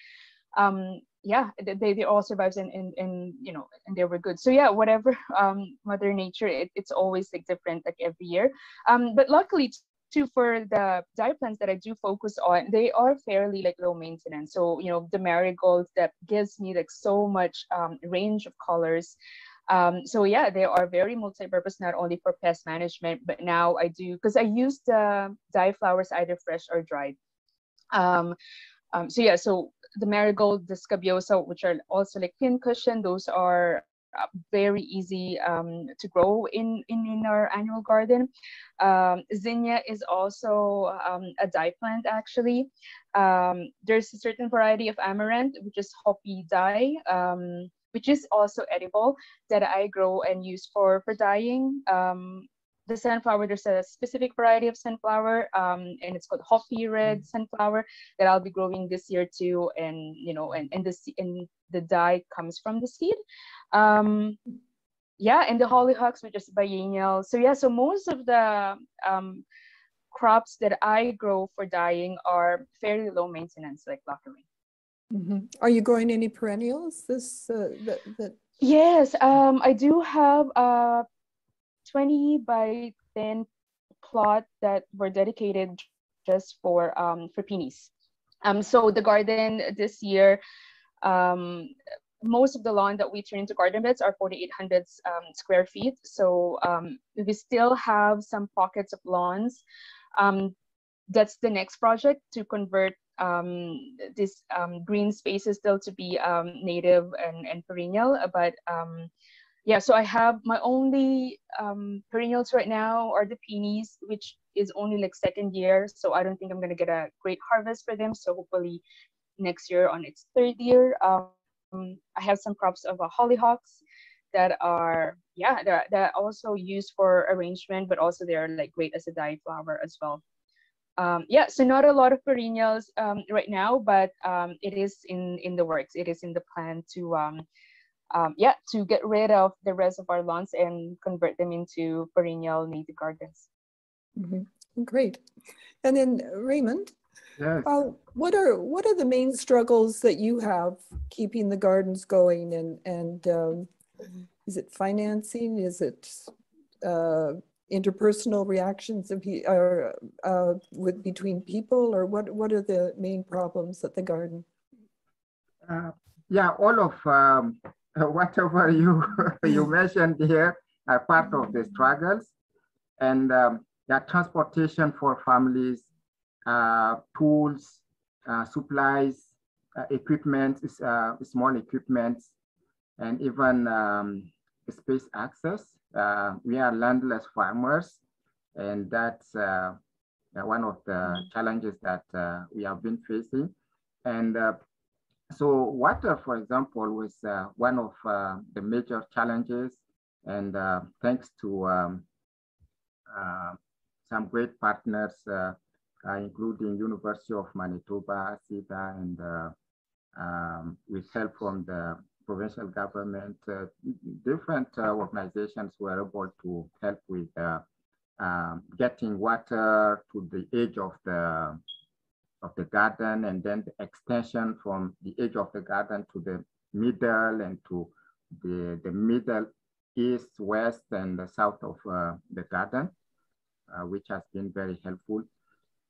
um, yeah they, they all survived and, and and you know and they were good. So yeah whatever um mother nature it, it's always like different like every year. Um but luckily too for the dye plants that i do focus on they are fairly like low maintenance. So you know the marigolds that gives me like so much um, range of colors. Um, so yeah they are very multi-purpose not only for pest management but now i do because i use the dye flowers either fresh or dried. Um, um, so yeah so the marigold, the scabiosa, which are also like pin cushion, those are very easy um, to grow in, in, in our annual garden. Um, zinnia is also um, a dye plant actually. Um, there's a certain variety of amaranth, which is Hopi dye, um, which is also edible that I grow and use for, for dyeing. The sunflower, there's a specific variety of sunflower, um, and it's called Hopi red sunflower that I'll be growing this year too. And you know, and and the and the dye comes from the seed. Um, yeah, and the hollyhocks, which is biennial. So yeah, so most of the um, crops that I grow for dyeing are fairly low maintenance, like luckily. Mhm. Are you growing any perennials this, uh, that, that, Yes, um, I do have a 20 by 10 plot that were dedicated just for um, for peonies. Um, so the garden this year, um, most of the lawn that we turn into garden beds are 4,800 um, square feet. So um, we still have some pockets of lawns. Um, that's the next project to convert this um, green spaces still to be native and, and perennial. But yeah, so I have my only um, perennials right now are the peonies, which is only like second year, so I don't think I'm gonna get a great harvest for them. So hopefully next year on its third year, um, I have some crops of uh, hollyhocks that are yeah they're, they're also used for arrangement, but also they're like great as a dye flower as well. Um, yeah, so not a lot of perennials um, right now, but um, it is in in the works. It is in the plan to um, yeah, to get rid of the rest of our lawns and convert them into perennial native gardens. Mm-hmm. Great. And then Raymond, Yes. uh, what are what are the main struggles that you have keeping the gardens going? And and um, is it financing? Is it uh, interpersonal reactions of pe- or uh, with between people, or what what are the main problems at the garden? Uh, yeah, all of um, whatever you you mentioned here are part of the struggles, and um, yeah, transportation for families, uh, tools, uh, supplies, uh, equipment, uh, small equipment, and even um, space access. Uh, we are landless farmers, and that's uh, one of the challenges that we have been facing. And so water, for example, was uh, one of uh, the major challenges. And uh, thanks to um, some great partners, including University of Manitoba, CEDA, and um, with help from the provincial government, uh, different uh, organizations were able to help with uh, um, getting water to the edge of the of the garden and then the extension from the edge of the garden to the middle and to the, the middle east, west, and the south of uh, the garden, uh, which has been very helpful.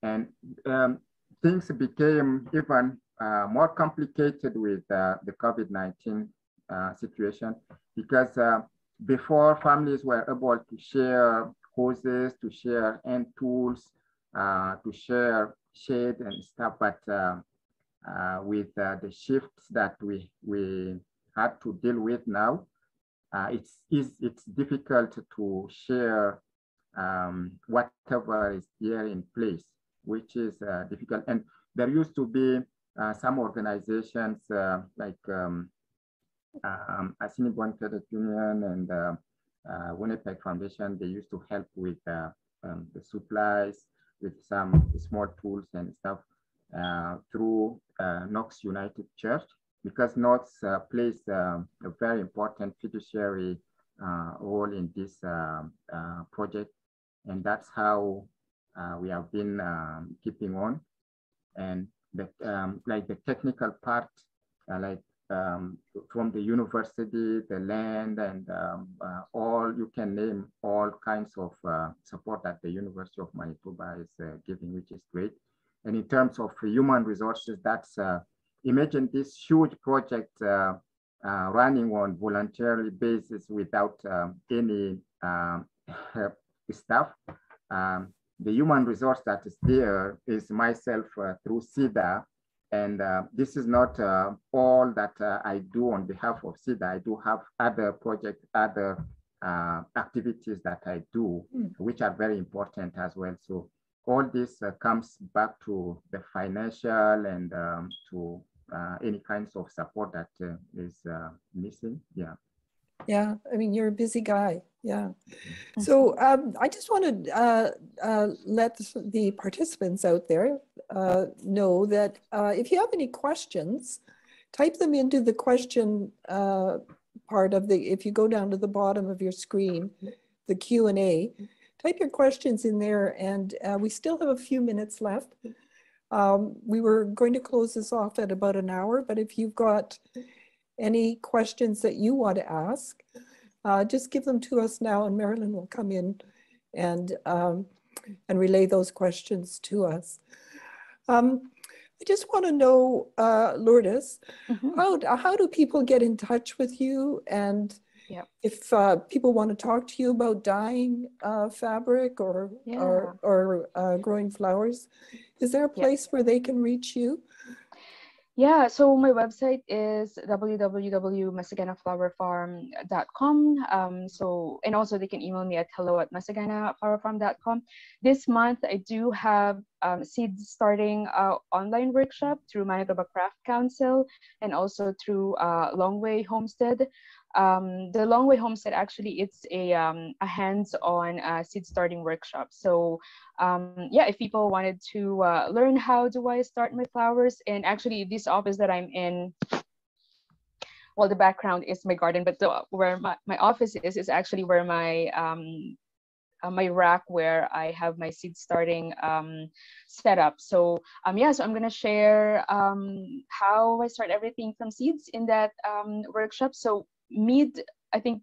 And um, things became even uh, more complicated with uh, the COVID-19 uh, situation because uh, before families were able to share hoses, to share end tools, to share shade and stuff, but uh, uh, with uh, the shifts that we we had to deal with now, it's is it's difficult to share um, whatever is here in place, which is difficult. And there used to be some organizations like um, um, Assiniboine Credit Union and uh, uh, Winnipeg Foundation, they used to help with uh, um, the supplies with some small tools and stuff uh, through uh, Knox United Church because Knox uh, plays um, a very important fiduciary uh, role in this um, uh, project. And that's how uh, we have been um, keeping on. And the, um, like the technical part, like um, from the university, the land, and um, uh, all you can name all kinds of uh, support that the University of Manitoba is uh, giving, which is great. And in terms of human resources, that's uh, imagine this huge project uh, uh, running on voluntary basis without um, any um, staff. Um, the human resource that is there is myself through CEDA, and uh, this is not uh, all that uh, I do on behalf of CEDA. I do have other projects, other uh, activities that I do, mm. which are very important as well. So all this uh, comes back to the financial and um, to uh, any kinds of support that is missing. Yeah. Yeah, I mean, you're a busy guy. Yeah. So um, I just want to uh, uh, let the participants out there uh, know that uh, if you have any questions, type them into the question uh, part of the, if you go down to the bottom of your screen, the Q&A, type your questions in there and uh, we still have a few minutes left. Um, we were going to close this off at about an hour, but if you've got any questions that you want to ask, uh, just give them to us now and Marilyn will come in and, um, and relay those questions to us. Um, I just want to know, uh, Lourdes, mm -hmm. how, how do people get in touch with you? And yep. if uh, people want to talk to you about dyeing uh, fabric or, yeah. or, or uh, growing flowers, is there a place yep. where they can reach you? Yeah, so my website is www.masaganaflowerfarm.com. Um, so, and also they can email me at hello at masaganaflowerfarm.com. This month, I do have um, seed starting uh, online workshop through Manitoba Craft Council and also through uh, Longway Homestead. Um, the Longway Homestead actually it's a, um, a hands-on uh, seed starting workshop. So um, yeah, if people wanted to uh, learn how do I start my flowers, and actually this office that I'm in, well, the background is my garden, but the, where my, my office is is actually where my um, uh, my rack where I have my seed starting um, set up. So um, yeah, so I'm gonna share um, how I start everything from seeds in that um, workshop. So mid, I think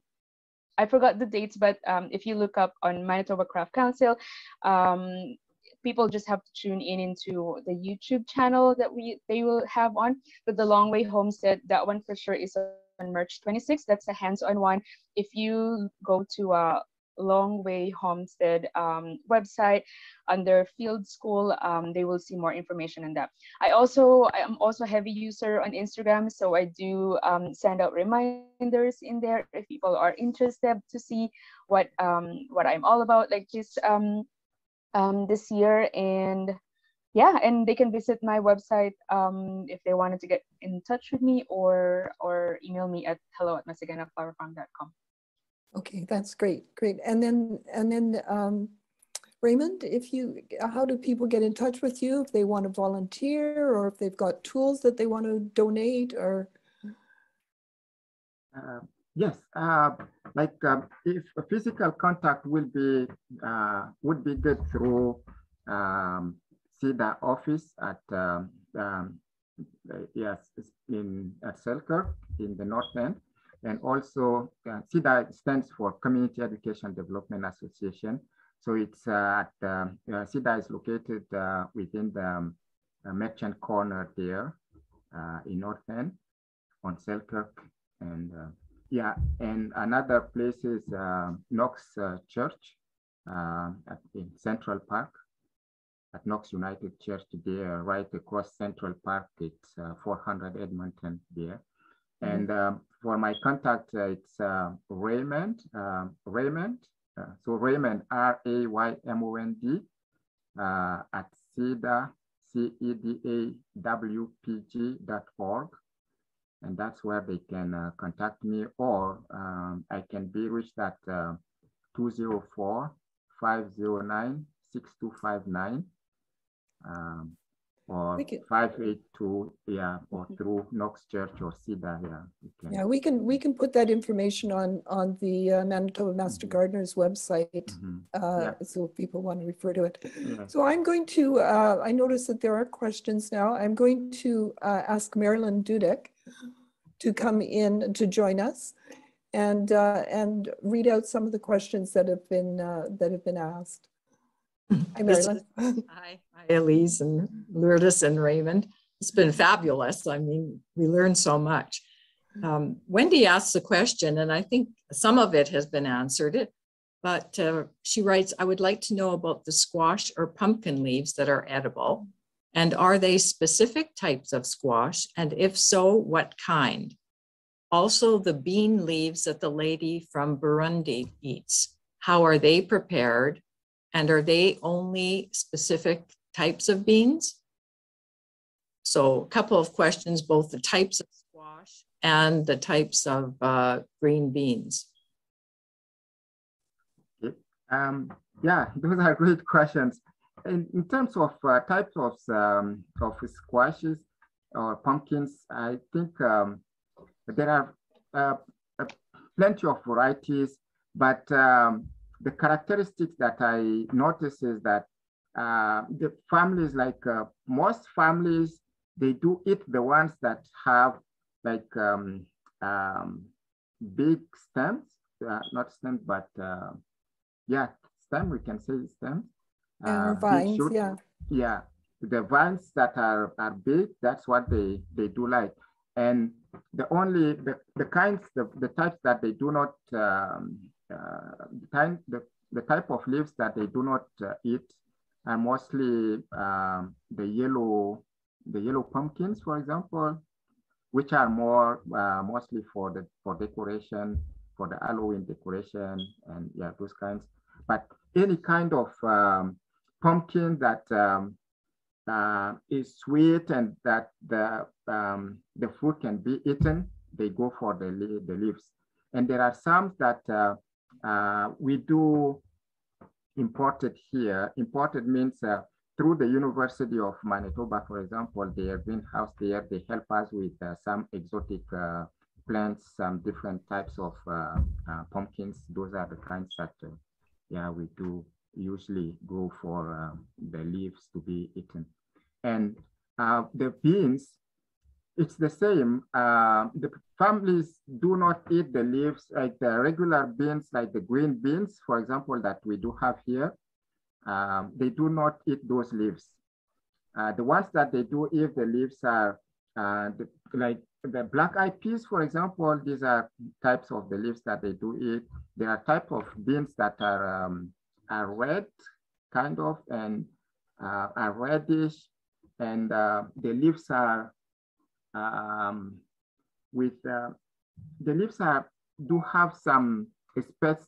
I forgot the dates, but um, if you look up on Manitoba Craft Council, um, people just have to tune in into the YouTube channel that we they will have on. But the Long Longway Homestead, that one for sure is on March 26th. That's a hands-on one. If you go to uh, Longway Homestead um, website under Field School. Um, they will see more information on that. I also I am also a heavy user on Instagram, so I do um, send out reminders in there if people are interested to see what um, what I'm all about, like this um, um, this year and yeah and they can visit my website if they wanted to get in touch with me or or email me at hello at masaganaflowerfarm.com Okay, that's great, great. And then, and then um, Raymond, if you, how do people get in touch with you if they want to volunteer or if they've got tools that they want to donate or? Uh, yes, uh, like um, if a physical contact will be uh, would be good through um, CEDA office at um, um, yes in at Selkirk in the north end. And also uh, stands for Community Education Development Association. So it's uh, at, um, uh, is located uh, within the um, Merchant Corner there uh, in North End on Selkirk. And uh, yeah, and another place is Knox Church in Central Park at Knox United Church there, right across Central Park. It's 400 Edmonton there. And um, for my contact, uh, it's uh, Raymond, uh, Raymond. Uh, so Raymond, R-A-Y-M-O-N-D uh, at CEDA, C-E-D-A-W-P-G dot org. And that's where they can uh, contact me or um, I can be reached at 204 509 6259. Um, or can, 582 yeah or through knox church or CEDA yeah yeah we can we can put that information on on the uh, manitoba master mm -hmm. gardeners website mm -hmm. uh, yeah. so if people want to refer to it yeah. so i'm going to uh, i notice that there are questions now i'm going to uh, ask marilyn dudek to come in to join us and uh, and read out some of the questions that have been uh, that have been asked Hi, Marilyn. hi, hi, Elise and Lourdes and Raymond. It's been fabulous. I mean, we learned so much. Um, Wendy asks a question, and I think some of it has been answered. It, but uh, she writes, "I would like to know about the squash or pumpkin leaves that are edible, and are they specific types of squash? And if so, what kind? Also, the bean leaves that the lady from Burundi eats. How are they prepared? And are they only specific types of beans? So a couple of questions, both the types of squash and the types of uh, green beans. Um, yeah, those are great questions. In, in terms of uh, types of, um, of squashes or pumpkins, I think um, there are uh, uh plenty of varieties, but um, the characteristics that I notice is that uh, the families, like uh, most families, they do eat the ones that have like um, um, big stems, uh, not stems, but uh, yeah, stem, we can say stems. Uh, vines, yeah. Yeah, the vines that are, are big, that's what they, they do like. And the only, the, the kinds, the, the types that they do not um, uh, kind, the, the type of leaves that they do not uh, eat are mostly um, the yellow, the yellow pumpkins, for example, which are more uh, mostly for the for decoration, for the Halloween decoration, and yeah, those kinds. But any kind of um, pumpkin that um, uh, is sweet and that the um, the fruit can be eaten, they go for the the leaves. And there are some that uh, uh, we do imported here. Imported means uh, through the University of Manitoba, for example, they their greenhouse there, they help us with uh, some exotic uh, plants, some different types of uh, uh, pumpkins. Those are the kinds that, yeah, we do usually go for um, the leaves to be eaten. And the beans, it's the same. the families do not eat the leaves like the regular beans, like the green beans, for example, that we do have here um, they do not eat those leaves. Uh, the ones that they do eat the leaves are uh, the, like the black eyed peas, for example, these are types of the leaves that they do eat. There are type of beans that are, um, are red, kind of, and uh, are reddish, and uh, the leaves are um, with, uh, the leaves are, do have some,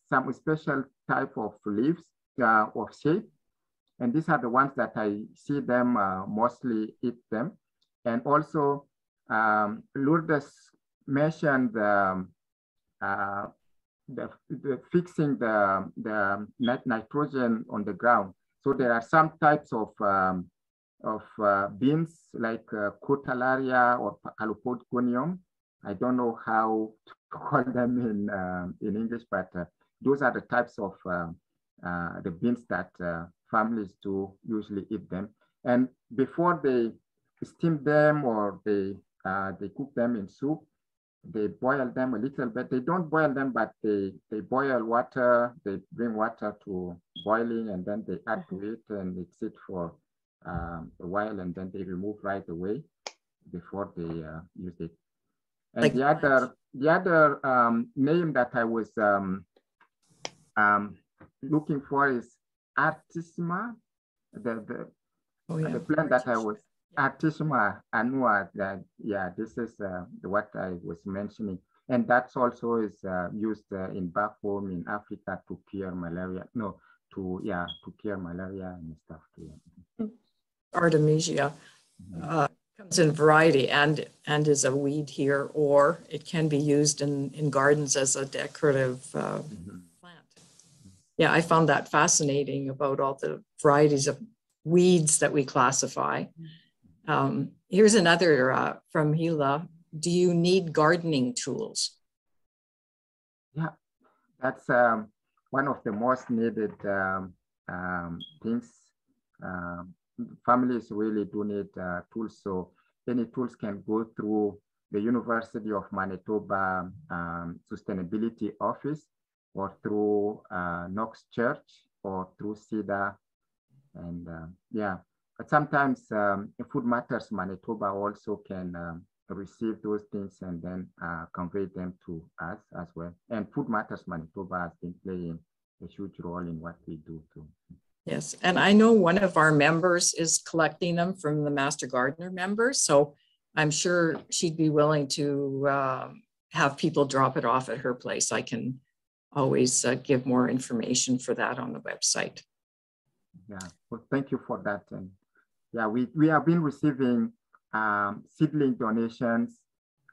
some special type of leaves uh, of shape. And these are the ones that I see them uh, mostly eat them. And also um, Lourdes mentioned um, uh, the, the, fixing the, the nitrogen on the ground. So there are some types of um, of uh, beans like uh, or Calopogonium. I don't know how to call them in uh, in English, but uh, those are the types of um, uh, the beans that uh, families do usually eat them. And before they steam them or they, uh, they cook them in soup, they boil them a little bit. They don't boil them, but they, they boil water, they bring water to boiling and then they add to mm-hmm. it and it sit for um, a while and then they remove right away before they uh, use it. And like the other, the other um, name that I was um, um, looking for is Artemisia, the, the, oh, yeah. the plant that I was, Artemisia annua, that, yeah, this is uh, what I was mentioning. And that's also is uh, used uh, in back home in Africa to cure malaria. No, to, yeah, to cure malaria and stuff too. Artemisia mm-hmm. uh, comes in variety and, and is a weed here, or it can be used in, in gardens as a decorative uh, mm-hmm yeah, I found that fascinating about all the varieties of weeds that we classify. Um, here's another uh, from Hila. Do you need gardening tools? Yeah, that's um, one of the most needed um, um things. Um, families really do need uh, tools. So any tools can go through the University of Manitoba um, Sustainability Office or through uh, Knox Church or through CEDA. And uh, yeah, but sometimes um, Food Matters Manitoba also can um, receive those things and then uh, convey them to us as well. And Food Matters Manitoba has been playing a huge role in what we do too. Yes, and I know one of our members is collecting them from the Master Gardener members, so I'm sure she'd be willing to uh, have people drop it off at her place. I can always uh, give more information for that on the website. Yeah, well, thank you for that. And yeah, we, we have been receiving um, seedling donations,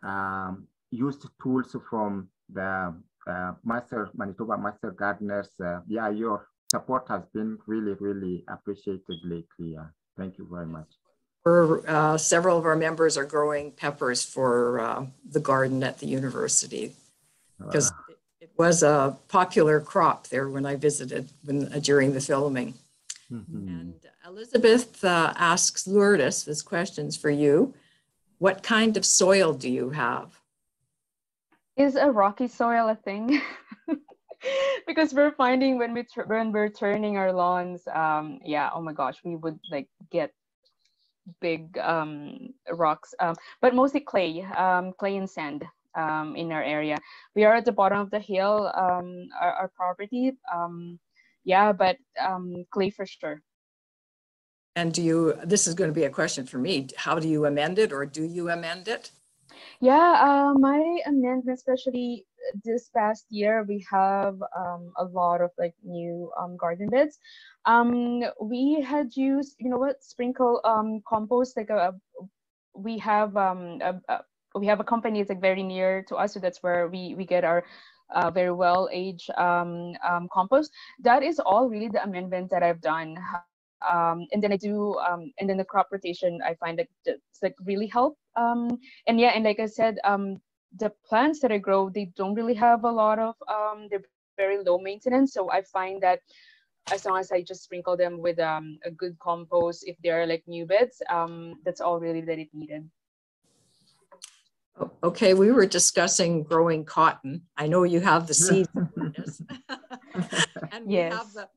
um, used tools from the uh, Master Manitoba Master Gardeners. Uh, yeah, your support has been really, really appreciated lately. Uh, thank you very much. Uh, several of our members are growing peppers for uh, the garden at the university because uh, was a popular crop there when I visited when, uh, during the filming. Mm-hmm. And Elizabeth uh, asks Lourdes this question's for you. What kind of soil do you have? Is a rocky soil a thing? because we're finding when we when we're turning our lawns, um, yeah, oh my gosh, we would like get big um, rocks, um, but mostly clay, um, clay and sand um, in our area. We are at the bottom of the hill, um, our, our property. Um, yeah, but um, clay for sure. And do you, this is going to be a question for me. How do you amend it or do you amend it? Yeah, uh, my amendment, especially this past year, we have um, a lot of like new um, garden beds. Um, we had used, you know what, sprinkle um, compost. Like a, a we have um, a, a, we have a company that's like very near to us, so that's where we we get our uh, very well aged um, um, compost. That is all really the amendment that I've done. Um, and then I do, um, and then the crop rotation, I find that it's like really help. Um, and yeah, and like I said, um, the plants that I grow, they don't really have a lot of, um, they're very low maintenance. So I find that as long as I just sprinkle them with um, a good compost, if they're like new beds, um, that's all really that it needed. Okay, we were discussing growing cotton. I know you have the seeds. and we Yes. have the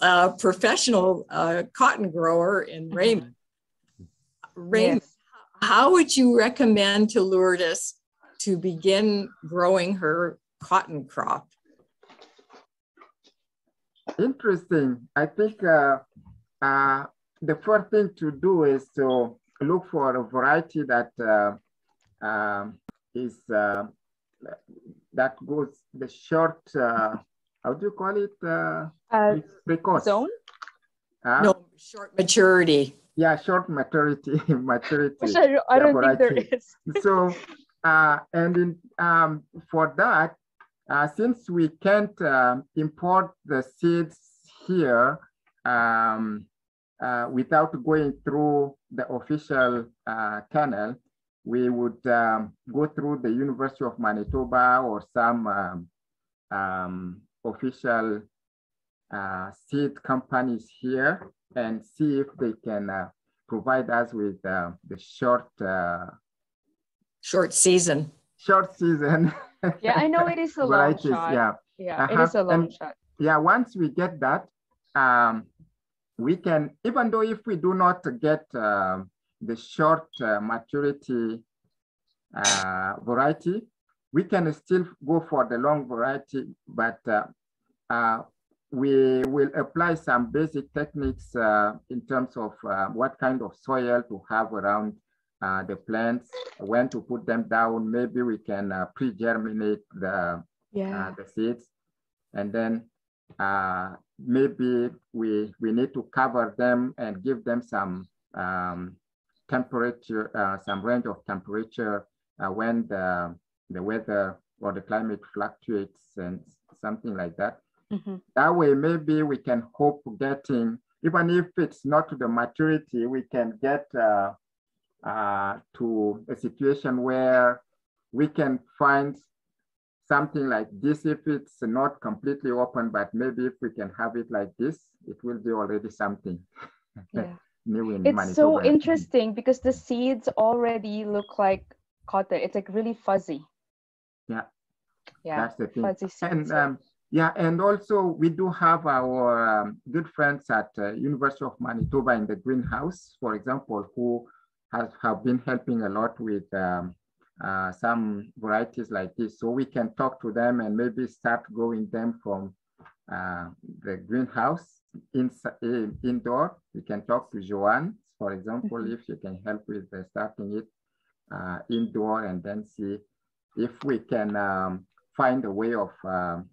uh, professional uh, cotton grower in Raymond. Raymond, Yes. how would you recommend to Lourdes to begin growing her cotton crop? Interesting. I think uh, uh, the first thing to do is to look for a variety that uh, um, is uh, that goes the short. Uh, how do you call it? Uh, Uh, precocious. zone? Huh? No, short maturity. Yeah, short maturity. maturity. Which I, I Yeah, don't think there variety. is. so uh, and in, um, for that, uh, since we can't um, import the seeds here um, uh, without going through the official uh, canal, we would um, go through the University of Manitoba or some um, official uh, seed companies here and see if they can uh, provide us with uh, the short uh, Short season. short season. Yeah, I know it is a long varieties, shot. Yeah, Yeah, it Uh-huh. is a long And- shot. yeah. Once we get that, um, we can, even though if we do not get um, the short uh, maturity uh, variety, we can still go for the long variety, but uh, uh, we will apply some basic techniques uh, in terms of uh, what kind of soil to have around uh, the plants, when to put them down. Maybe we can uh, pre-germinate the Yeah. uh, the seeds. And then uh, maybe we, we need to cover them and give them some um, temperature, uh, some range of temperature uh, when the, the weather or the climate fluctuates and something like that. Mhm. That way, maybe we can hope getting, even if it's not to the maturity, we can get uh, to a situation where we can find something like this if it's not completely open, but maybe if we can have it like this, it will be already something Yeah. new in It's so interesting because the seeds already look like cotton. It's like really fuzzy. Yeah. Yeah. That's the thing. Fuzzy seeds. And um, yeah, and also we do have our um, good friends at uh, University of Manitoba in the greenhouse, for example, who has have been helping a lot with um, uh, some varieties like this. So we can talk to them and maybe start growing them from uh, the greenhouse in, in, indoor. We can talk to Joanne, for example, Mhm. if she can help with starting it uh, indoor and then see if we can um, find a way of um,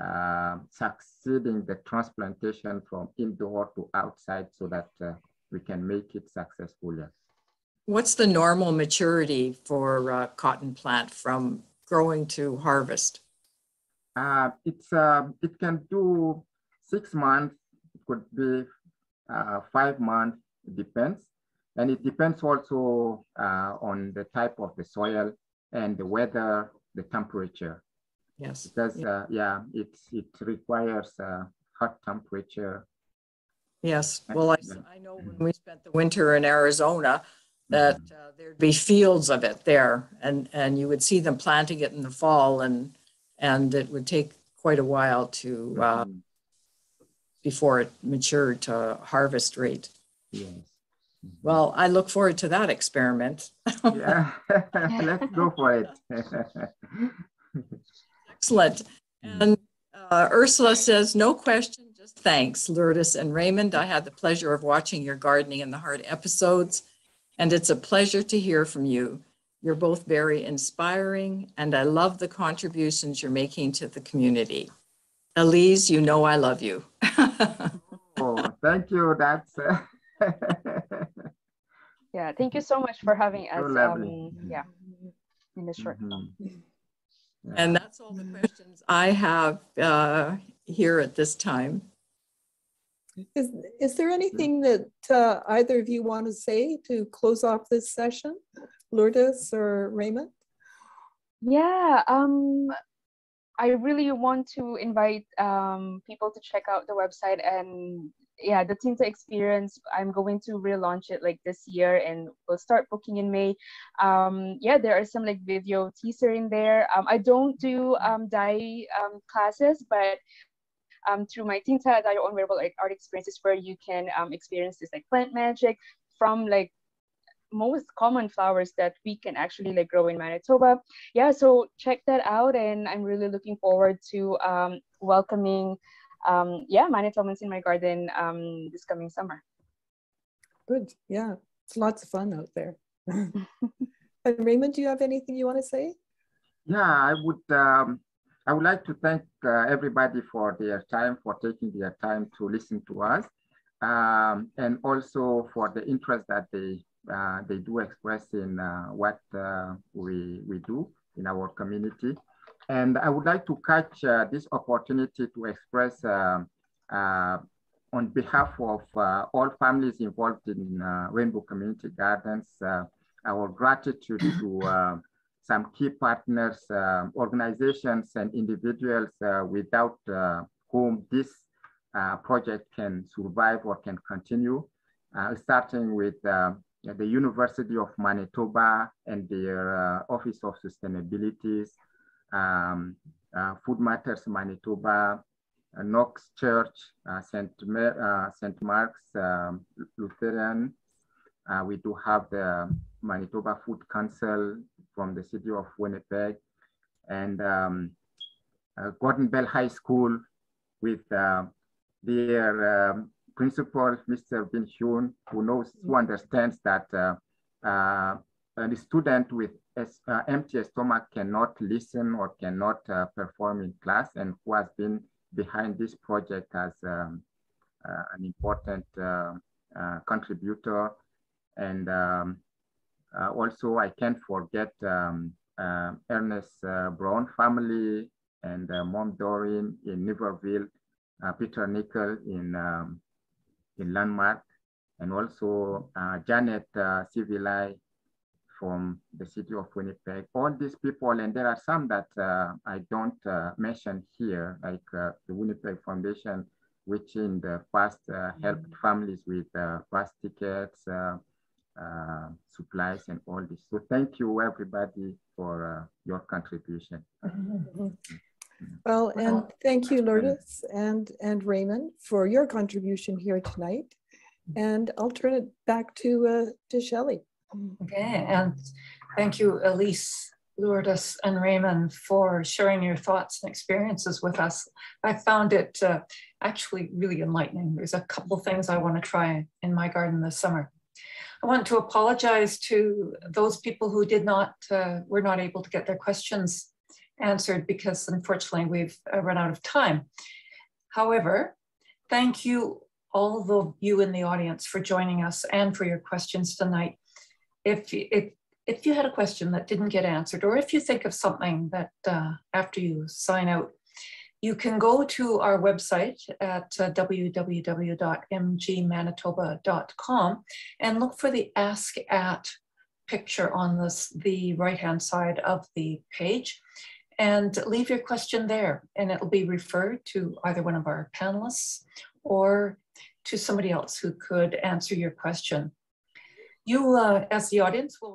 uh, succeeding the transplantation from indoor to outside so that uh, we can make it successful. Yeah. What's the normal maturity for uh, cotton plant from growing to harvest? Uh, it's uh, it can do six months, it could be uh, five months, it depends. And it depends also uh, on the type of the soil and the weather, the temperature. Yes. Because uh, yeah, it's it requires uh, hot temperature. Yes, well, I, I know when we spent the winter in Arizona, that uh, there'd be fields of it there and, and you would see them planting it in the fall and, and it would take quite a while to, uh, Mhm. before it matured to harvest rate. Yes. Well, I look forward to that experiment. Yeah, let's go for it. Excellent. And uh, Ursula says, no question, just Just thanks, Lourdes and Raymond. I had the pleasure of watching your Gardening in the Heart episodes, and it's a pleasure to hear from you. You're both very inspiring, and I love the contributions you're making to the community. Elise, you know I love you. Oh, thank you. That's. uh, Yeah, thank you so much for having us. lovely. Um, yeah, in this short. mhm. Yeah. And that's all the questions I have uh, here at this time. Is, is there anything that uh, either of you want to say to close off this session? Lourdes or Raymond? Yeah, um, I really want to invite um, people to check out the website and yeah, the Tinta experience. I'm going to relaunch it like this year and we'll start booking in May. Um, yeah, there are some like video teaser in there. Um, I don't do um, dye um, classes, but um, through my Tinta Dye Your Own Wearable like, Art experiences where you can um, experience this like plant magic from like most common flowers that we can actually like grow in Manitoba. Yeah, so check that out, and I'm really looking forward to um, welcoming, um, yeah, Manitobans in my garden um, this coming summer. Good, yeah, it's lots of fun out there. And Raymond, do you have anything you want to say? Yeah, I would. Um, I would like to thank uh, everybody for their time, for taking their time to listen to us, um, and also for the interest that they uh, they do express in uh, what uh, we we do in our community. And I would like to catch uh, this opportunity to express, uh, on behalf of all families involved in Rainbow Community Gardens, our gratitude to some key partners, uh, organizations, and individuals uh, without uh, whom this project can survive or can continue, starting with the University of Manitoba and their Office of Sustainability, um, Food Matters Manitoba, Knox Church, St. Ma St. Mark's um, Lutheran. We do have the Manitoba Food Council, from the city of Winnipeg and um, uh, Gordon Bell High School with uh, their um, principal, Mr. Bin Hyun, who knows, who understands that uh, a student with uh, empty stomach cannot listen or cannot uh, perform in class and who has been behind this project as um, uh, an important contributor. And um, uh, also, I can't forget um, uh, Ernest uh, Brown family and Mom Doreen in Niverville, Peter Nickel in, um, in Landmark, and also Janet uh, Civilai from the city of Winnipeg. All these people, and there are some that uh, I don't uh, mention here, like uh, the Winnipeg Foundation, which in the past helped families with bus tickets, uh, supplies and all this. So thank you everybody for uh, your contribution. Well, and thank you, Lourdes and, and Raymond for your contribution here tonight. And I'll turn it back to, uh, to Shelley. Okay, and thank you, Elise, Lourdes, and Raymond for sharing your thoughts and experiences with us. I found it uh, actually really enlightening. There's a couple things I want to try in my garden this summer. I want to apologize to those people who did not, uh, were not able to get their questions answered because unfortunately we've uh, run out of time. However, thank you all of you in the audience for joining us and for your questions tonight. If, if, if you had a question that didn't get answered, or if you think of something that uh, after you sign out you can go to our website at uh, www.mgmanitoba.com and look for the Ask At picture on this, the right-hand side of the page and leave your question there and it'll be referred to either one of our panelists or to somebody else who could answer your question. You, uh, as the audience, will